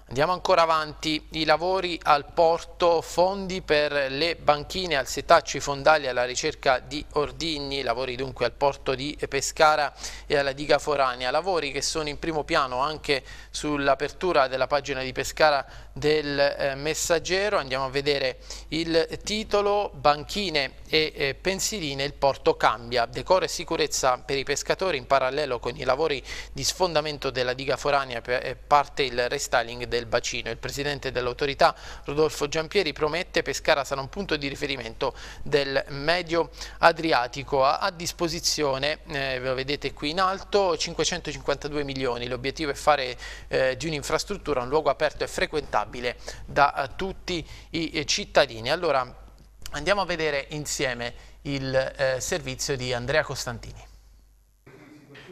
Andiamo ancora avanti, i lavori al porto, fondi per le banchine al setaccio, i fondali alla ricerca di ordigni, lavori dunque al porto di Pescara e alla diga foranea, lavori che sono in primo piano anche sull'apertura della pagina di Pescara del eh, Messaggero, andiamo a vedere il titolo, banchine e eh, pensiline, il porto cambia, decoro e sicurezza per i pescatori in parallelo con i lavori di sfondamento della diga foranea eh, parte il restyling del del bacino. Il presidente dell'autorità Rodolfo Giampieri promette Pescara sarà un punto di riferimento del medio Adriatico. Ha a disposizione, eh, lo vedete qui in alto, 552 milioni. L'obiettivo è fare eh, di un'infrastruttura un luogo aperto e frequentabile da eh, tutti i eh, cittadini. Allora andiamo a vedere insieme il eh, servizio di Andrea Costantini.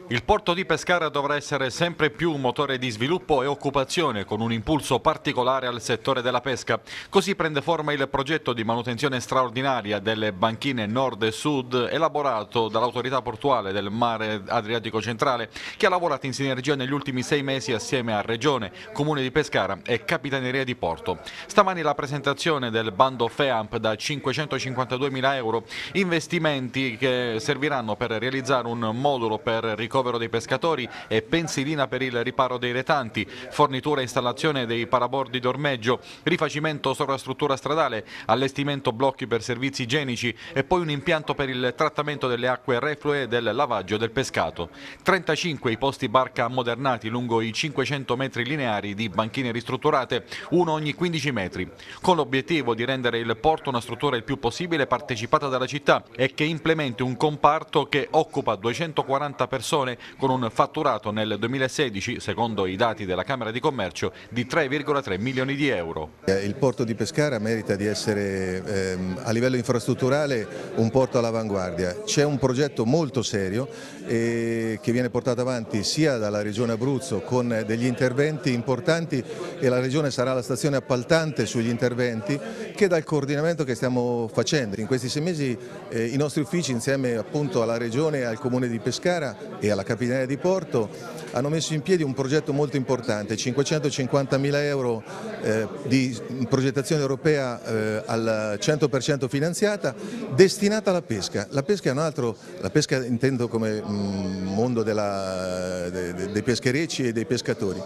Il porto di Pescara dovrà essere sempre più un motore di sviluppo e occupazione con un impulso particolare al settore della pesca. Così prende forma il progetto di manutenzione straordinaria delle banchine nord e sud elaborato dall'autorità portuale del mare Adriatico centrale che ha lavorato in sinergia negli ultimi sei mesi assieme a Regione, Comune di Pescara e Capitaneria di Porto. Stamani la presentazione del bando FEAMP da 552 mila euro, investimenti che serviranno per realizzare un modulo per ricordare ricovero dei pescatori e pensilina per il riparo dei retanti, fornitura e installazione dei parabordi d'ormeggio, rifacimento sovrastruttura stradale, allestimento blocchi per servizi igienici e poi un impianto per il trattamento delle acque reflue e del lavaggio del pescato. 35 i posti barca ammodernati lungo i 500 metri lineari di banchine ristrutturate, uno ogni 15 metri, con l'obiettivo di rendere il porto una struttura il più possibile partecipata dalla città e che implementi un comparto che occupa 240 persone persone con un fatturato nel 2016, secondo i dati della Camera di Commercio, di 3,3 milioni di euro. Il porto di Pescara merita di essere ehm, a livello infrastrutturale un porto all'avanguardia. C'è un progetto molto serio eh, che viene portato avanti sia dalla Regione Abruzzo con degli interventi importanti e la Regione sarà la stazione appaltante sugli interventi che dal coordinamento che stiamo facendo. In questi sei mesi eh, i nostri uffici insieme appunto alla Regione, al Comune di Pescara e alla Capitaneria di Porto hanno messo in piedi un progetto molto importante, 550 mila euro eh, di progettazione europea eh, al 100% finanziata, destinata alla pesca. La pesca è un altro, la pesca intendo come mm, mondo della, de, dei pescherecci e dei pescatori.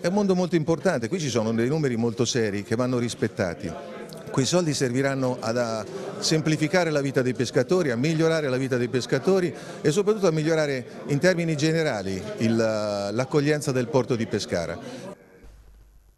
È un mondo molto importante, qui ci sono dei numeri molto seri che vanno rispettati. Quei soldi serviranno ad semplificare la vita dei pescatori, a migliorare la vita dei pescatori e soprattutto a migliorare in termini generali l'accoglienza del porto di Pescara.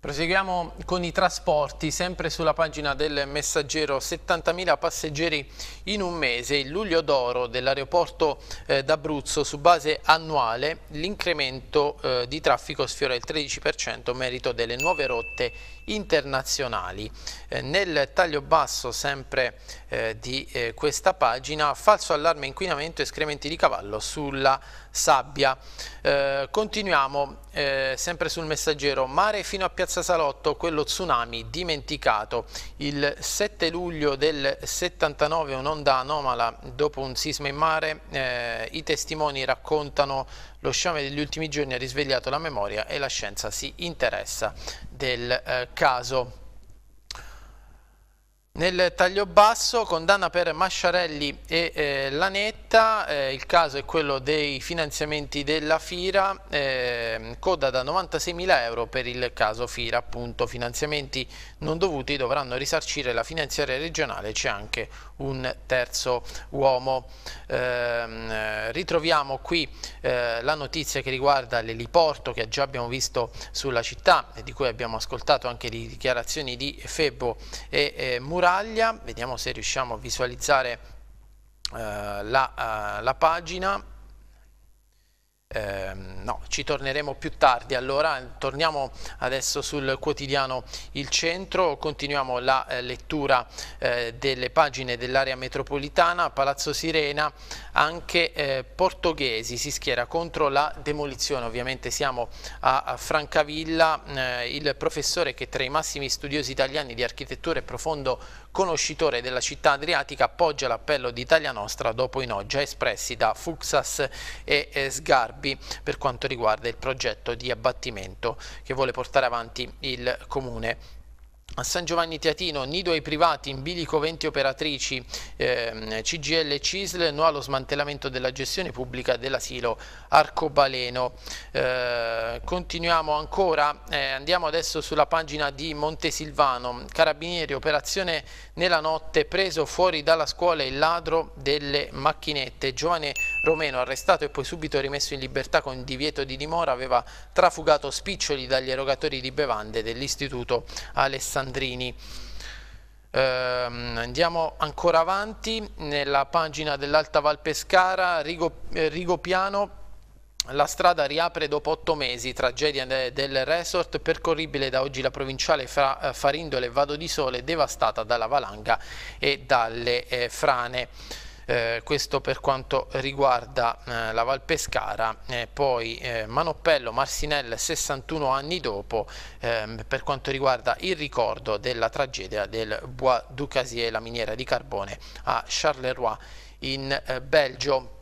Proseguiamo con i trasporti, sempre sulla pagina del messaggero 70.000 passeggeri in un mese, il luglio d'oro dell'aeroporto eh, d'Abruzzo su base annuale, l'incremento eh, di traffico sfiora il 13% merito delle nuove rotte internazionali. Eh, nel taglio basso sempre eh, di eh, questa pagina, falso allarme inquinamento escrementi di cavallo sulla sabbia. Eh, continuiamo eh, sempre sul messaggero, mare fino a Piazza Salotto, quello tsunami dimenticato. Il 7 luglio del 79 un'onda anomala dopo un sisma in mare, eh, i testimoni raccontano lo sciame degli ultimi giorni ha risvegliato la memoria e la scienza si interessa del eh, caso. Nel taglio basso, condanna per Masciarelli e eh, Lanetta, eh, il caso è quello dei finanziamenti della Fira, eh, coda da 96 mila euro per il caso Fira, appunto finanziamenti non dovuti dovranno risarcire la finanziaria regionale, c'è anche un terzo uomo. Ehm, ritroviamo qui eh, la notizia che riguarda l'eliporto che già abbiamo visto sulla città e di cui abbiamo ascoltato anche le dichiarazioni di Febbo e eh, Muraglia, vediamo se riusciamo a visualizzare eh, la, eh, la pagina. Eh, no, ci torneremo più tardi, allora torniamo adesso sul quotidiano Il Centro, continuiamo la eh, lettura eh, delle pagine dell'area metropolitana, Palazzo Sirena, anche eh, Portoghesi si schiera contro la demolizione, ovviamente siamo a, a Francavilla, eh, il professore che tra i massimi studiosi italiani di architettura e profondo conoscitore della città adriatica, appoggia l'appello di Italia Nostra dopo i no già espressi da Fuxas e eh, Sgarbi per quanto riguarda il progetto di abbattimento che vuole portare avanti il Comune a San Giovanni Teatino, nido ai privati, in bilico 20 operatrici, eh, CGL e CISL, no allo smantellamento della gestione pubblica dell'asilo arcobaleno. Eh, continuiamo ancora, eh, andiamo adesso sulla pagina di Montesilvano, carabinieri, operazione nella notte, preso fuori dalla scuola il ladro delle macchinette. Giovane Romeno, arrestato e poi subito rimesso in libertà con divieto di dimora, aveva trafugato spiccioli dagli erogatori di bevande dell'istituto Alessandro Sandrini. Eh, andiamo ancora avanti nella pagina dell'Alta Val Pescara, Rigo, eh, Rigopiano, la strada riapre dopo otto mesi, tragedia del resort, percorribile da oggi la provinciale fra eh, Farindole e Vado di Sole, devastata dalla valanga e dalle eh, frane. Eh, questo per quanto riguarda eh, la Val Pescara, eh, poi Manoppello Marsinelle 61 anni dopo ehm, per quanto riguarda il ricordo della tragedia del Bois du Casier, la miniera di carbone a Charleroi in eh, Belgio.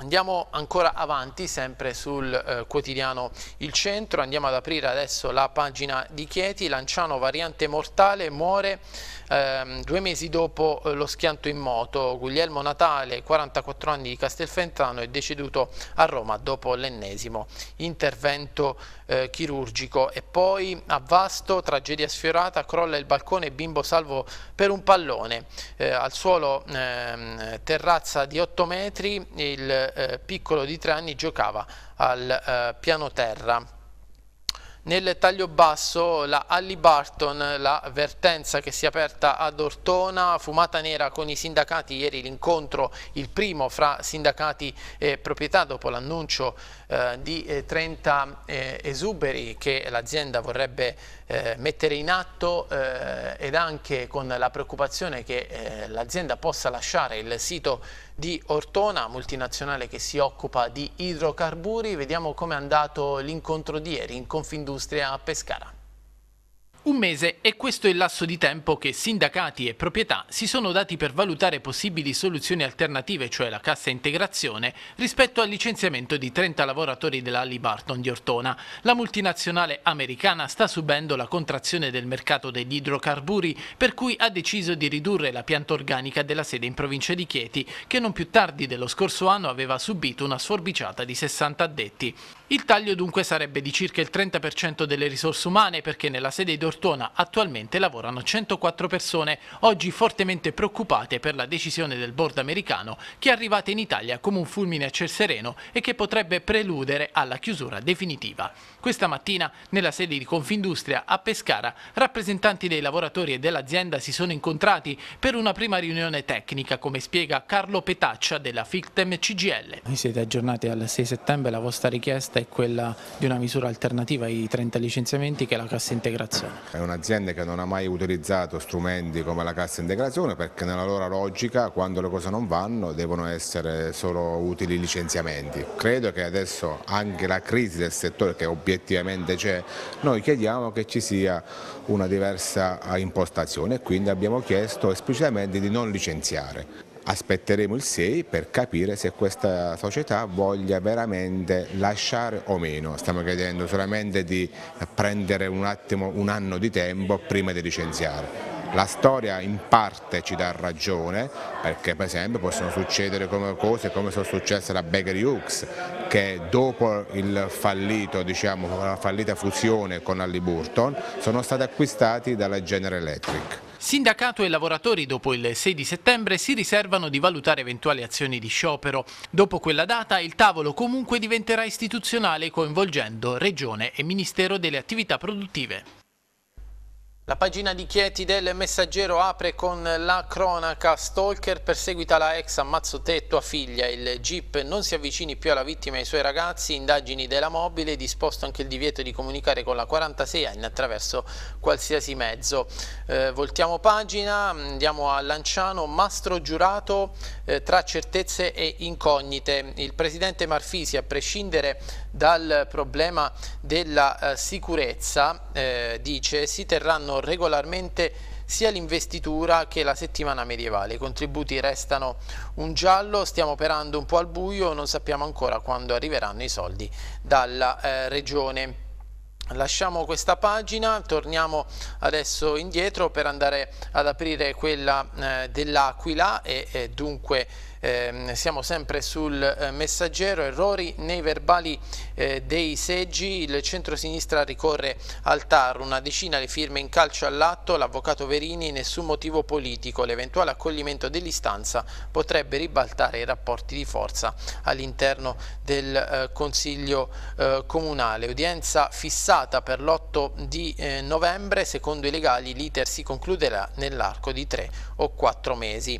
Andiamo ancora avanti, sempre sul eh, quotidiano Il Centro, andiamo ad aprire adesso la pagina di Chieti, Lanciano variante mortale, muore ehm, due mesi dopo eh, lo schianto in moto, Guglielmo Natale, 44 anni di Castelfentano, è deceduto a Roma dopo l'ennesimo intervento eh, chirurgico e poi a Vasto, tragedia sfiorata, crolla il balcone bimbo salvo per un pallone, eh, al suolo ehm, terrazza di 8 metri, il eh, piccolo di tre anni giocava al eh, piano terra. Nel taglio basso la Halliburton, la vertenza che si è aperta ad Ortona, fumata nera con i sindacati, ieri l'incontro, il primo fra sindacati e proprietà dopo l'annuncio eh, di eh, 30 eh, esuberi che l'azienda vorrebbe eh, mettere in atto eh, ed anche con la preoccupazione che eh, l'azienda possa lasciare il sito di Ortona, multinazionale che si occupa di idrocarburi. Vediamo come è andato l'incontro di ieri in Confindustria a Pescara. Un mese è questo il lasso di tempo che sindacati e proprietà si sono dati per valutare possibili soluzioni alternative, cioè la cassa integrazione, rispetto al licenziamento di 30 lavoratori della Halliburton di Ortona. La multinazionale americana sta subendo la contrazione del mercato degli idrocarburi, per cui ha deciso di ridurre la pianta organica della sede in provincia di Chieti, che non più tardi dello scorso anno aveva subito una sforbiciata di 60 addetti. Il taglio dunque sarebbe di circa il 30% delle risorse umane perché nella sede di Ortona attualmente lavorano 104 persone, oggi fortemente preoccupate per la decisione del board americano che è arrivata in Italia come un fulmine a ciel sereno e che potrebbe preludere alla chiusura definitiva. Questa mattina nella sede di Confindustria a Pescara rappresentanti dei lavoratori e dell'azienda si sono incontrati per una prima riunione tecnica come spiega Carlo Petaccia della Fictem CGL. Vi siete aggiornati al 6 settembre, la vostra richiesta è quella di una misura alternativa ai 30 licenziamenti che è la cassa integrazione. È un'azienda che non ha mai utilizzato strumenti come la cassa integrazione perché nella loro logica quando le cose non vanno devono essere solo utili licenziamenti. Credo che adesso anche la crisi del settore che obiettivamente c'è, noi chiediamo che ci sia una diversa impostazione e quindi abbiamo chiesto esplicitamente di non licenziare. Aspetteremo il 6 per capire se questa società voglia veramente lasciare o meno. Stiamo chiedendo solamente di prendere un attimo un anno di tempo prima di licenziare. La storia in parte ci dà ragione perché per esempio possono succedere come cose come sono successe alla Bakery Hooks che dopo fallito, diciamo, la fallita fusione con Halliburton sono stati acquistati dalla General Electric. Sindacato e lavoratori dopo il 6 di settembre si riservano di valutare eventuali azioni di sciopero. Dopo quella data il tavolo comunque diventerà istituzionale coinvolgendo Regione e Ministero delle Attività Produttive. La pagina di Chieti del Messaggero apre con la cronaca Stalker perseguita la ex ammazzo tetto a figlia. Il GIP non si avvicini più alla vittima e ai suoi ragazzi, indagini della mobile, disposto anche il divieto di comunicare con la 46 anni attraverso qualsiasi mezzo. Eh, voltiamo pagina, andiamo a Lanciano, mastro giurato eh, tra certezze e incognite. Il presidente Marfisi, a prescindere dal problema della eh, sicurezza, eh, dice si terranno regolarmente sia l'investitura che la settimana medievale. I contributi restano un giallo, stiamo operando un po' al buio, non sappiamo ancora quando arriveranno i soldi dalla eh, regione. Lasciamo questa pagina, torniamo adesso indietro per andare ad aprire quella eh, dell'Aquila e, e dunque eh, siamo sempre sul eh, messaggero, errori nei verbali eh, dei seggi, il centro-sinistra ricorre al TAR, una decina le firme in calcio all'atto, l'avvocato Verini, nessun motivo politico, l'eventuale accoglimento dell'istanza potrebbe ribaltare i rapporti di forza all'interno del eh, Consiglio eh, Comunale, udienza fissata per l'8 di eh, novembre, secondo i legali l'iter si concluderà nell'arco di 3 o 4 mesi.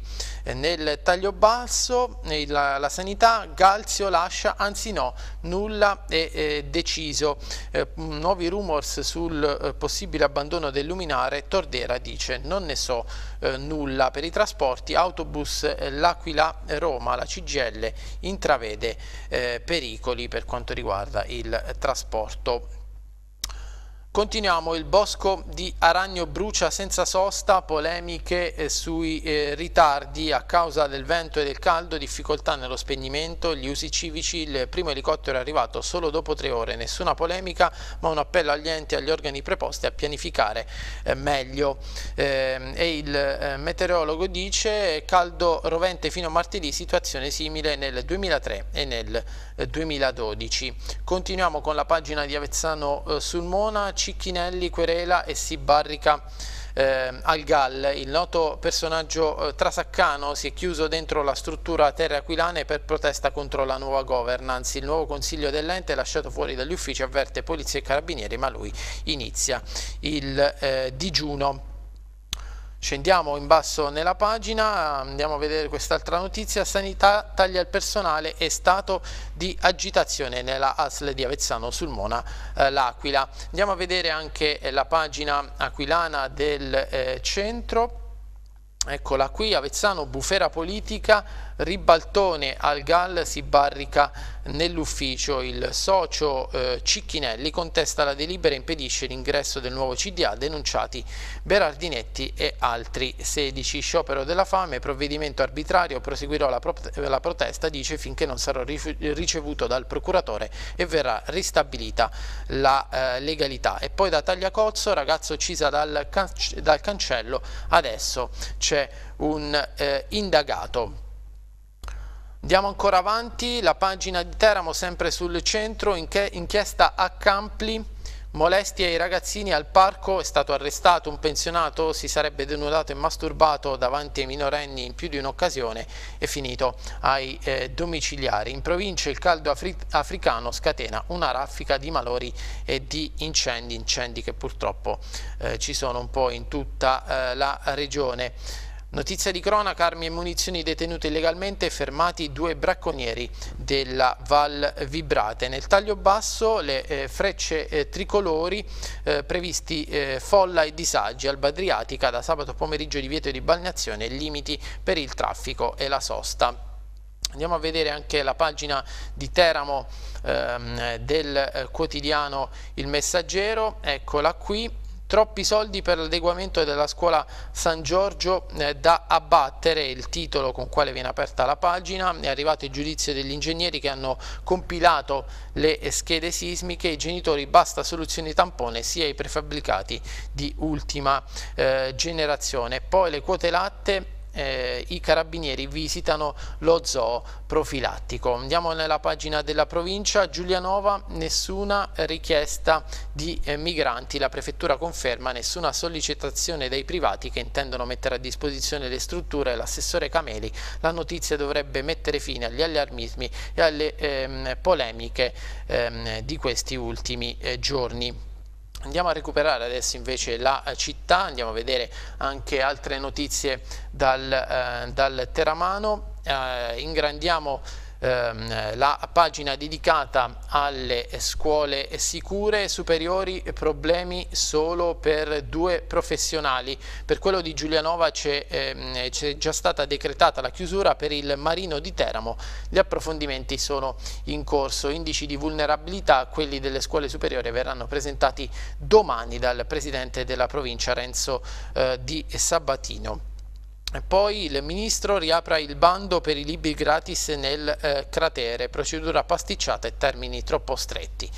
Nel taglio basso il, la sanità Galzio lascia, anzi no, nulla è eh, deciso. Eh, nuovi rumors sul eh, possibile abbandono del luminare, Tordera dice non ne so eh, nulla. Per i trasporti, autobus L'Aquila Roma, la CGL intravede pericoli per quanto riguarda il trasporto Continuiamo, il bosco di Aragno brucia senza sosta, polemiche eh, sui eh, ritardi a causa del vento e del caldo, difficoltà nello spegnimento, gli usi civici, il primo elicottero è arrivato solo dopo tre ore, nessuna polemica ma un appello agli enti e agli organi preposti a pianificare eh, meglio. E il meteorologo dice caldo rovente fino a martedì, situazione simile nel 2003 e nel 2012. Eh, Continuiamo con la pagina di Avezzano eh, Sulmona, Cicchinelli querela e si barrica eh, al GAL. Il noto personaggio eh, trasaccano si è chiuso dentro la struttura terre aquilane per protesta contro la nuova governance. Il nuovo consiglio dell'ente lasciato fuori dagli uffici avverte polizia e carabinieri ma lui inizia il eh, digiuno. Scendiamo in basso nella pagina, andiamo a vedere quest'altra notizia, sanità taglia il personale e stato di agitazione nella ASL di Avezzano sul Mona eh, L'Aquila. Andiamo a vedere anche eh, la pagina aquilana del eh, centro, eccola qui, Avezzano, bufera politica, ribaltone al GAL si barrica nell'ufficio, il socio eh, Cicchinelli contesta la delibera e impedisce l'ingresso del nuovo CDA, denunciati Berardinetti e altri 16. Sciopero della fame, provvedimento arbitrario, proseguirò la, pro la protesta, dice finché non sarò ricevuto dal procuratore e verrà ristabilita la eh, legalità. E poi da Tagliacozzo, ragazzo uccisa dal, can dal cancello, adesso c'è un eh, indagato. Andiamo ancora avanti, la pagina di Teramo sempre sul centro, inchiesta a Campli, molestie ai ragazzini al parco, è stato arrestato un pensionato, si sarebbe denudato e masturbato davanti ai minorenni in più di un'occasione e finito ai eh, domiciliari. In provincia il caldo afri africano scatena una raffica di malori e di incendi, incendi che purtroppo eh, ci sono un po' in tutta eh, la regione. Notizia di cronaca, armi e munizioni detenute illegalmente, fermati due bracconieri della Val Vibrate. Nel taglio basso le eh, frecce eh, tricolori eh, previsti eh, folla e disagi Alba Adriatica da sabato pomeriggio divieto di balneazione e limiti per il traffico e la sosta. Andiamo a vedere anche la pagina di Teramo ehm, del eh, quotidiano Il Messaggero, eccola qui, Troppi soldi per l'adeguamento della scuola San Giorgio eh, da abbattere, il titolo con quale viene aperta la pagina, è arrivato il giudizio degli ingegneri che hanno compilato le schede sismiche, i genitori basta soluzioni tampone sia i prefabbricati di ultima eh, generazione. Poi le quote latte eh, i carabinieri visitano lo zoo profilattico. Andiamo nella pagina della provincia, Giulianova, nessuna richiesta di eh, migranti, la prefettura conferma nessuna sollecitazione dai privati che intendono mettere a disposizione le strutture, l'assessore Cameli, la notizia dovrebbe mettere fine agli allarmismi e alle ehm, polemiche ehm, di questi ultimi eh, giorni. Andiamo a recuperare adesso invece la città, andiamo a vedere anche altre notizie dal, eh, dal Teramano, eh, ingrandiamo ehm, la pagina dedicata alle scuole sicure superiori problemi solo per due professionali. Per quello di Giulianova c'è ehm, già stata decretata la chiusura per il Marino di Teramo gli approfondimenti sono in corso. Indici di vulnerabilità quelli delle scuole superiori verranno presentati domani dal presidente della provincia Renzo eh, di Sabatino poi il ministro riapra il bando per i libri gratis nel eh, cratere, procedura pasticciata e termini troppo stretti.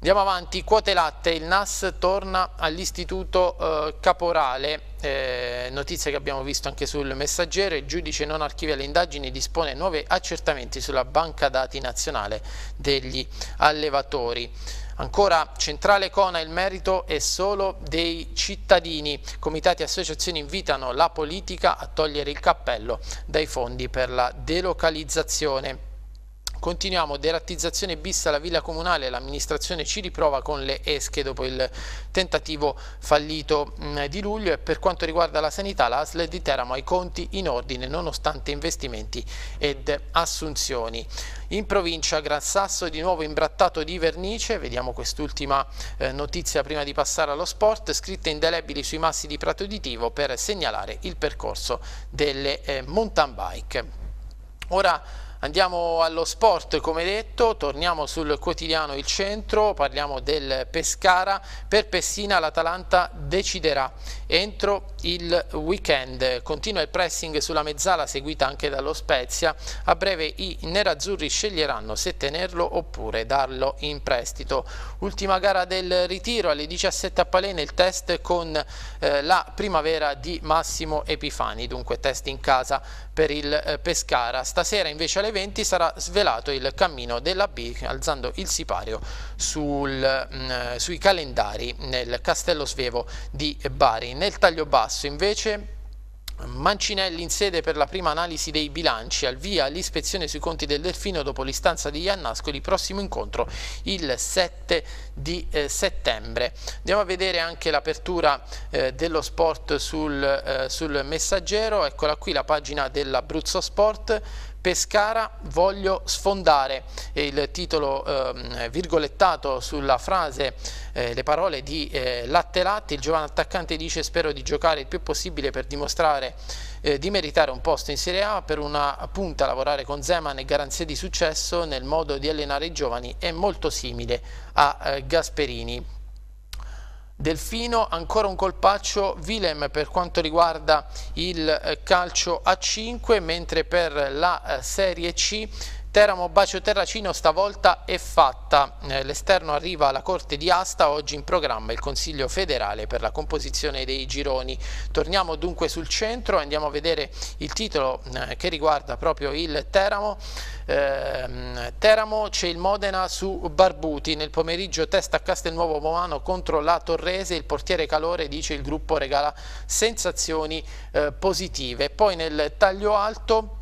Andiamo avanti, quote latte, il NAS torna all'istituto eh, caporale, eh, notizia che abbiamo visto anche sul messaggero, il giudice non archivia le indagini, dispone nuovi accertamenti sulla banca dati nazionale degli allevatori. Ancora centrale Cona il merito è solo dei cittadini. Comitati e associazioni invitano la politica a togliere il cappello dai fondi per la delocalizzazione. Continuiamo, derattizzazione bis alla villa comunale, l'amministrazione ci riprova con le esche dopo il tentativo fallito mm, di luglio. E per quanto riguarda la sanità l'ASL di Teramo ha i conti in ordine nonostante investimenti ed assunzioni. In provincia Gran Sasso di nuovo imbrattato di vernice, vediamo quest'ultima eh, notizia prima di passare allo sport, scritte indelebili sui massi di Prato Uditivo per segnalare il percorso delle eh, mountain bike. Ora Andiamo allo sport, come detto, torniamo sul quotidiano Il Centro, parliamo del Pescara, per Pessina l'Atalanta deciderà entro il weekend, continua il pressing sulla mezzala seguita anche dallo Spezia, a breve i nerazzurri sceglieranno se tenerlo oppure darlo in prestito. Ultima gara del ritiro alle 17 a Palene il test con eh, la primavera di Massimo Epifani, dunque test in casa per il eh, Pescara. Stasera invece alle 20 sarà svelato il cammino della B alzando il sipario sul, mh, mm, sui calendari nel Castello Svevo di Bari. Nel taglio basso invece Mancinelli in sede per la prima analisi dei bilanci, al via l'ispezione sui conti del Delfino dopo l'istanza di Iannascoli, prossimo incontro il 7 di eh, settembre. Andiamo a vedere anche l'apertura eh, dello sport sul, eh, sul messaggero, eccola qui la pagina dell'Abruzzo Sport, Pescara voglio sfondare. È il titolo eh, virgolettato sulla frase eh, le parole di eh, Latte il giovane attaccante dice spero di giocare il più possibile per dimostrare eh, di meritare un posto in Serie A per una punta lavorare con Zeman e garanzie di successo nel modo di allenare i giovani è molto simile a eh, Gasperini Delfino, ancora un colpaccio Willem per quanto riguarda il eh, calcio a 5, mentre per la eh, Serie C Teramo Bacio Terracino stavolta è fatta, eh, l'esterno arriva alla Corte di Asta, oggi in programma il Consiglio federale per la composizione dei gironi. Torniamo dunque sul centro, andiamo a vedere il titolo eh, che riguarda proprio il Teramo. Eh, Teramo c'è il Modena su Barbuti, nel pomeriggio testa a Castelnuovo Momano contro la Torrese, il portiere Calore dice il gruppo regala sensazioni eh, positive. Poi nel taglio alto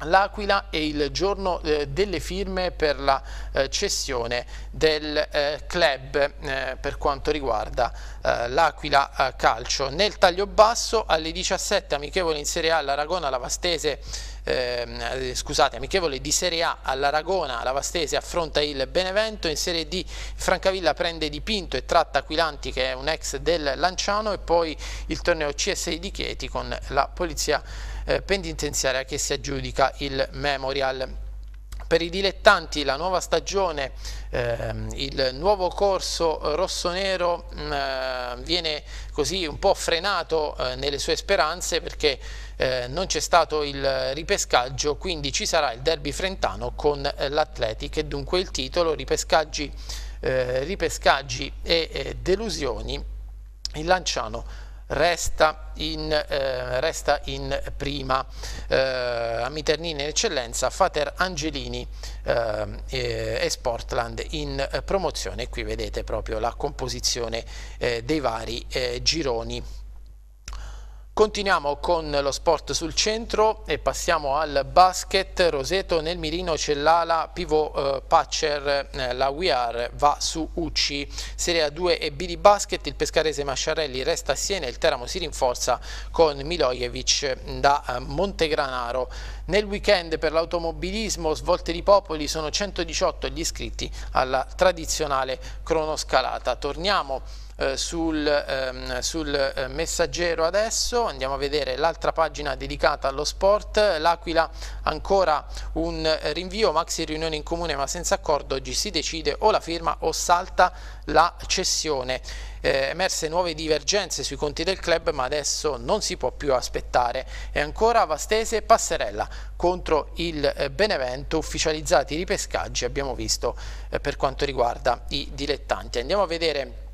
L'Aquila è il giorno eh, delle firme per la eh, cessione del eh, club eh, per quanto riguarda eh, l'Aquila eh, Calcio. Nel taglio basso alle 17 amichevole in Serie A l'Aragona Lavastese ehm, scusate, amichevole di Serie A all'Aragona, la affronta il Benevento, in Serie D Francavilla prende di Pinto e tratta Aquilanti che è un ex del Lanciano e poi il torneo CSI di Chieti con la polizia eh, penitenziaria che si aggiudica il Memorial. Per i dilettanti la nuova stagione, ehm, il nuovo corso rossonero mm, eh, viene così un po' frenato eh, nelle sue speranze perché eh, non c'è stato il ripescaggio, quindi ci sarà il derby frentano con eh, l'Atletic e dunque il titolo ripescaggi, eh, ripescaggi e delusioni. Il Lanciano resta in, eh, resta in prima. Eh, a Miternini in eccellenza Fater Angelini eh, e Sportland in eh, promozione. Qui vedete proprio la composizione eh, dei vari eh, gironi Continuiamo con lo sport sul centro e passiamo al basket. Roseto nel mirino c'è l'ala pivot eh, Patcher, eh, la Are va su Ucci. Serie A2 e B di basket, il pescarese Masciarelli resta a Siena, il Teramo si rinforza con Milojevic da eh, Montegranaro. Nel weekend per l'automobilismo svolte di popoli sono 118 gli iscritti alla tradizionale cronoscalata. Torniamo eh, sul, ehm, sul eh, messaggero adesso, andiamo a vedere l'altra pagina dedicata allo sport, l'Aquila ancora un rinvio, maxi riunione in comune ma senza accordo, oggi si decide o la firma o salta la cessione. Eh, emerse nuove divergenze sui conti del club ma adesso non si può più aspettare. E ancora Vastese passerella contro il eh, Benevento. Ufficializzati i ripescaggi abbiamo visto eh, per quanto riguarda i dilettanti. Andiamo a vedere e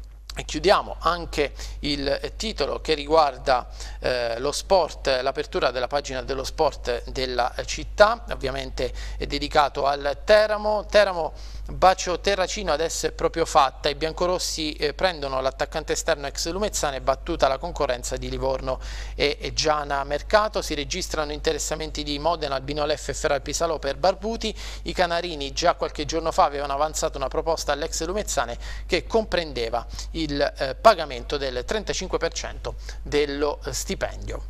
chiudiamo anche il titolo che riguarda eh, lo sport, l'apertura della pagina dello sport della città, ovviamente è dedicato al Teramo. Teramo Bacio Terracino adesso è proprio fatta, i biancorossi eh, prendono l'attaccante esterno ex Lumezzane battuta la concorrenza di Livorno e, e Giana Mercato, si registrano interessamenti di Modena, Albino F e Ferral Pisalò per Barbuti, i Canarini già qualche giorno fa avevano avanzato una proposta all'ex Lumezzane che comprendeva il eh, pagamento del 35% dello stipendio.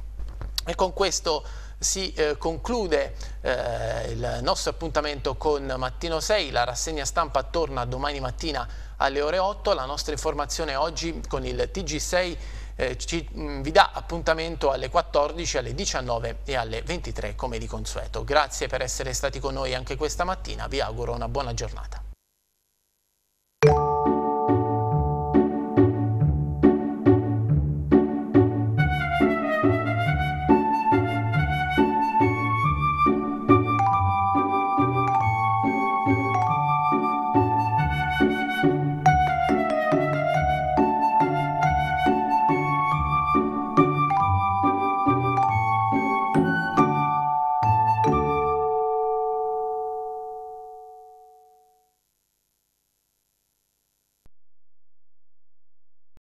E con questo si eh, conclude eh, il nostro appuntamento con Mattino 6, la rassegna stampa torna domani mattina alle ore 8, la nostra informazione oggi con il TG6 eh, ci, mh, mm, vi dà appuntamento alle 14, alle 19 e alle 23 come di consueto. Grazie per essere stati con noi anche questa mattina, vi auguro una buona giornata.